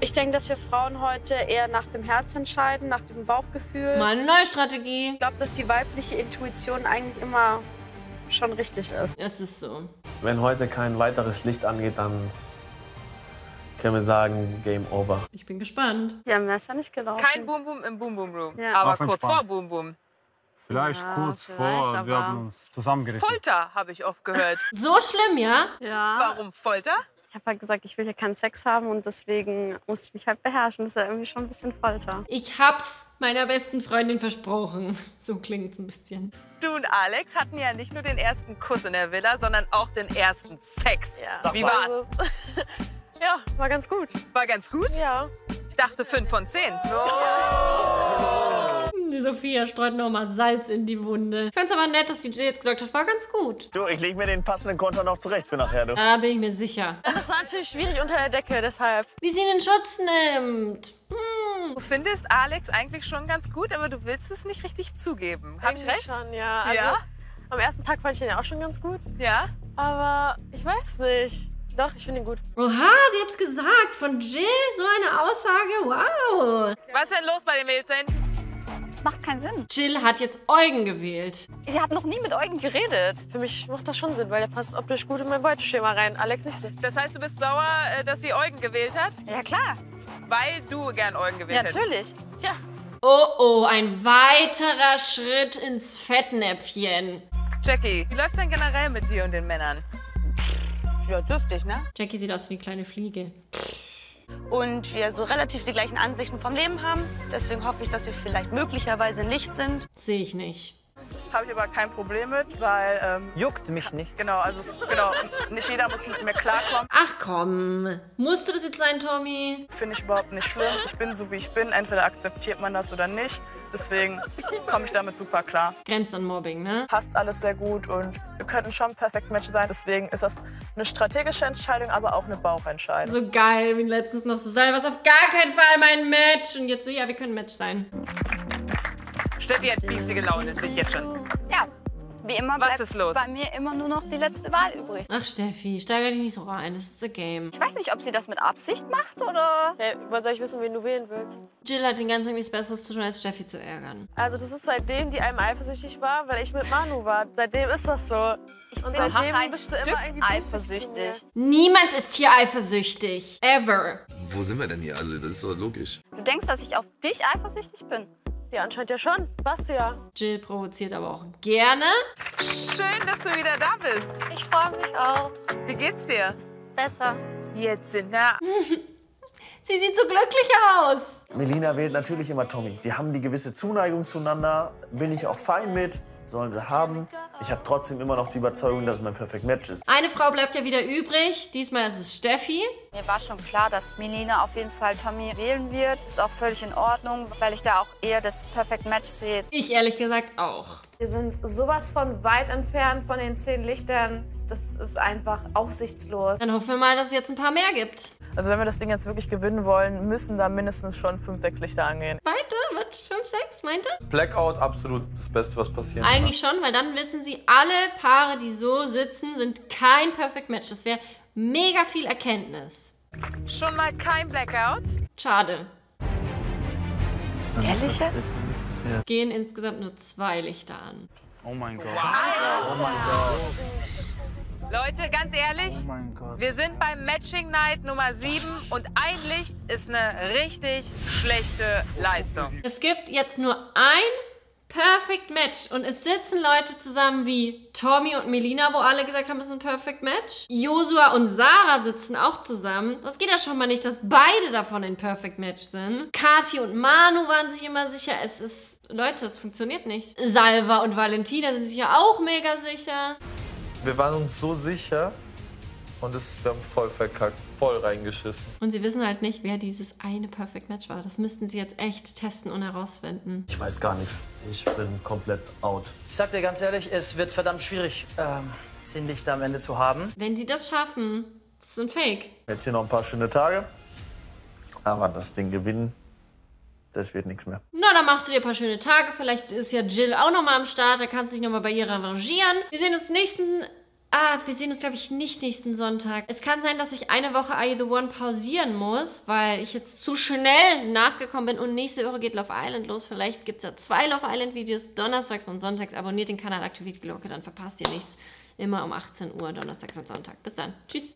Ich denke, dass wir Frauen heute eher nach dem Herz entscheiden, nach dem Bauchgefühl. Mal eine neue Strategie. Ich glaube, dass die weibliche Intuition eigentlich immer schon richtig ist. Es ist so. Wenn heute kein weiteres Licht angeht, dann können wir sagen, Game Over. Ich bin gespannt. Ja, mehr ist ja nicht gelaufen. Kein Boom Boom im Boom Boom Room. Ja. Aber kurz entspannt. vor Boom Boom. Vielleicht Ja, kurz vielleicht, vor, wir haben uns zusammengerissen. Folter habe ich oft gehört. So schlimm, ja? Ja. Warum Folter? Ich habe halt gesagt, ich will hier keinen Sex haben und deswegen musste ich mich halt beherrschen. Das ist ja irgendwie schon ein bisschen Folter. Ich hab's meiner besten Freundin versprochen. So klingt's ein bisschen. Du und Alex hatten ja nicht nur den ersten Kuss in der Villa, sondern auch den ersten Sex. Ja. Wie war's? Ja, war ganz gut. War ganz gut? Ja. Ich dachte 5 von 10. Die Sophia streut nochmal Salz in die Wunde. Ich fand's aber nett, dass die Jill jetzt gesagt hat, war ganz gut. Du, ich leg mir den passenden Konter noch zurecht für nachher, du. Da bin ich mir sicher. Das war natürlich schwierig unter der Decke, deshalb. Wie sie ihn in Schutz nimmt. Du findest Alex eigentlich schon ganz gut, aber du willst es nicht richtig zugeben. Hab ich recht? Schon, ja. Also, Ja? Am ersten Tag fand ich den ja auch schon ganz gut. Ja? Aber ich weiß nicht. Doch, ich finde ihn gut. Oha, sie hat's gesagt. Von Jill so eine Aussage. Wow. Was ist denn los bei den Mädels? Das macht keinen Sinn. Jill hat jetzt Eugen gewählt. Sie hat noch nie mit Eugen geredet. Für mich macht das schon Sinn, weil der passt optisch gut in mein Beuteschema rein. Alex nicht so. Das heißt, du bist sauer, äh, dass sie Eugen gewählt hat? Ja, klar. Weil du gern Eugen gewählt Ja, hättest. natürlich. Tja, Oh oh, ein weiterer Schritt ins Fettnäpfchen. Jackie, wie läuft's denn generell mit dir und den Männern? Ja, dürftig, ne? Jackie sieht aus wie eine kleine Fliege. Und wir so relativ die gleichen Ansichten vom Leben haben. Deswegen hoffe ich, dass wir vielleicht möglicherweise nicht sind. Sehe ich nicht. Habe ich aber kein Problem mit, weil. Ähm, Juckt mich nicht. Genau, also es, genau, nicht jeder muss mit mir klarkommen. Ach komm, musste das jetzt sein, Tommy? Finde ich überhaupt nicht schlimm. Ich bin so, wie ich bin. Entweder akzeptiert man das oder nicht. Deswegen komme ich damit super klar. Grenzt an Mobbing, ne? Passt alles sehr gut und wir könnten schon ein Perfect Match sein. Deswegen ist das eine strategische Entscheidung, aber auch eine Bauchentscheidung. So geil, wie letztens noch so sein, was auf gar keinen Fall mein Match. Und jetzt so, ja, wir können ein Match sein. Steffi hat biestige Laune, sehe ich jetzt schon. Ja, wie immer Was bleibt ist los? bei mir immer nur noch die letzte Wahl übrig. Ach, Steffi, steigere dich nicht so rein. Das ist a game. Ich weiß nicht, ob sie das mit Absicht macht oder... Hey, woher soll ich wissen, wen du wählen willst? Jill hat den ganzen Tag nichts Besseres zu tun, als Steffi zu ärgern. Also das ist seitdem, die einem eifersüchtig war, weil ich mit Manu war. Seitdem ist das so. Ich Und bin seitdem ein bist du immer irgendwie eifersüchtig. Niemand ist hier eifersüchtig. Ever. Wo sind wir denn hier? Also, das ist doch logisch. Du denkst, dass ich auf dich eifersüchtig bin? Ja, anscheinend ja schon. Was ja? Jill provoziert aber auch gerne. Schön, dass du wieder da bist. Ich freue mich auch. Wie geht's dir? Besser. Jetzt sind da. *laughs* Sie sieht so glücklich aus. Melina wählt natürlich immer Tommy. Die haben die gewisse Zuneigung zueinander. Bin ich auch fein mit. Sollen sie haben. Ich habe trotzdem immer noch die Überzeugung, dass es mein Perfect Match ist. Eine Frau bleibt ja wieder übrig. Diesmal ist es Steffi. Mir war schon klar, dass Melina auf jeden Fall Tommy wählen wird. Ist auch völlig in Ordnung, weil ich da auch eher das Perfect Match sehe. Ich ehrlich gesagt auch. Wir sind sowas von weit entfernt von den zehn Lichtern. Das ist einfach aussichtslos. Dann hoffen wir mal, dass es jetzt ein paar mehr gibt. Also wenn wir das Ding jetzt wirklich gewinnen wollen, müssen da mindestens schon fünf, sechs Lichter angehen. Weiter mit 5, 6, meint ihr? Blackout, absolut das Beste, was passieren kann. Eigentlich schon, weil dann wissen sie, alle Paare, die so sitzen, sind kein Perfect Match. Das wäre mega viel Erkenntnis. Schon mal kein Blackout? Schade. Ehrlich jetzt? Gehen insgesamt nur zwei Lichter an. Oh mein Gott. Oh mein Leute, ganz ehrlich, Oh mein Gott. wir sind beim Matching Night Nummer 7 und ein Licht ist eine richtig schlechte Leistung. Es gibt jetzt nur ein Perfect Match und es sitzen Leute zusammen wie Tommy und Melina, wo alle gesagt haben, es ist ein Perfect Match. Josua und Sarah sitzen auch zusammen. Das geht ja schon mal nicht, dass beide davon ein Perfect Match sind. Kathi und Manu waren sich immer sicher, es ist... Leute, es funktioniert nicht. Salva und Valentina sind sich ja auch mega sicher. Wir waren uns so sicher und es, wir haben voll verkackt, voll reingeschissen. Und sie wissen halt nicht, wer dieses eine Perfect Match war. Das müssten sie jetzt echt testen und herausfinden. Ich weiß gar nichts. Ich bin komplett out. Ich sag dir ganz ehrlich, es wird verdammt schwierig, ähm, zehn Lichter am Ende zu haben. Wenn sie das schaffen, das ist ein Fake. Jetzt hier noch ein paar schöne Tage. Aber das Ding gewinnen, das wird nichts mehr. Na, dann machst du dir ein paar schöne Tage. Vielleicht ist ja Jill auch noch mal am Start. Da kannst du dich noch mal bei ihr revanchieren. Wir sehen uns nächsten... Ah, wir sehen uns, glaube ich, nicht nächsten Sonntag. Es kann sein, dass ich eine Woche Are You The One pausieren muss, weil ich jetzt zu schnell nachgekommen bin und nächste Woche geht Love Island los. Vielleicht gibt es ja zwei Love Island Videos, donnerstags und sonntags. Abonniert den Kanal, aktiviert die Glocke, dann verpasst ihr nichts. Immer um 18 Uhr, donnerstags und Sonntag. Bis dann. Tschüss.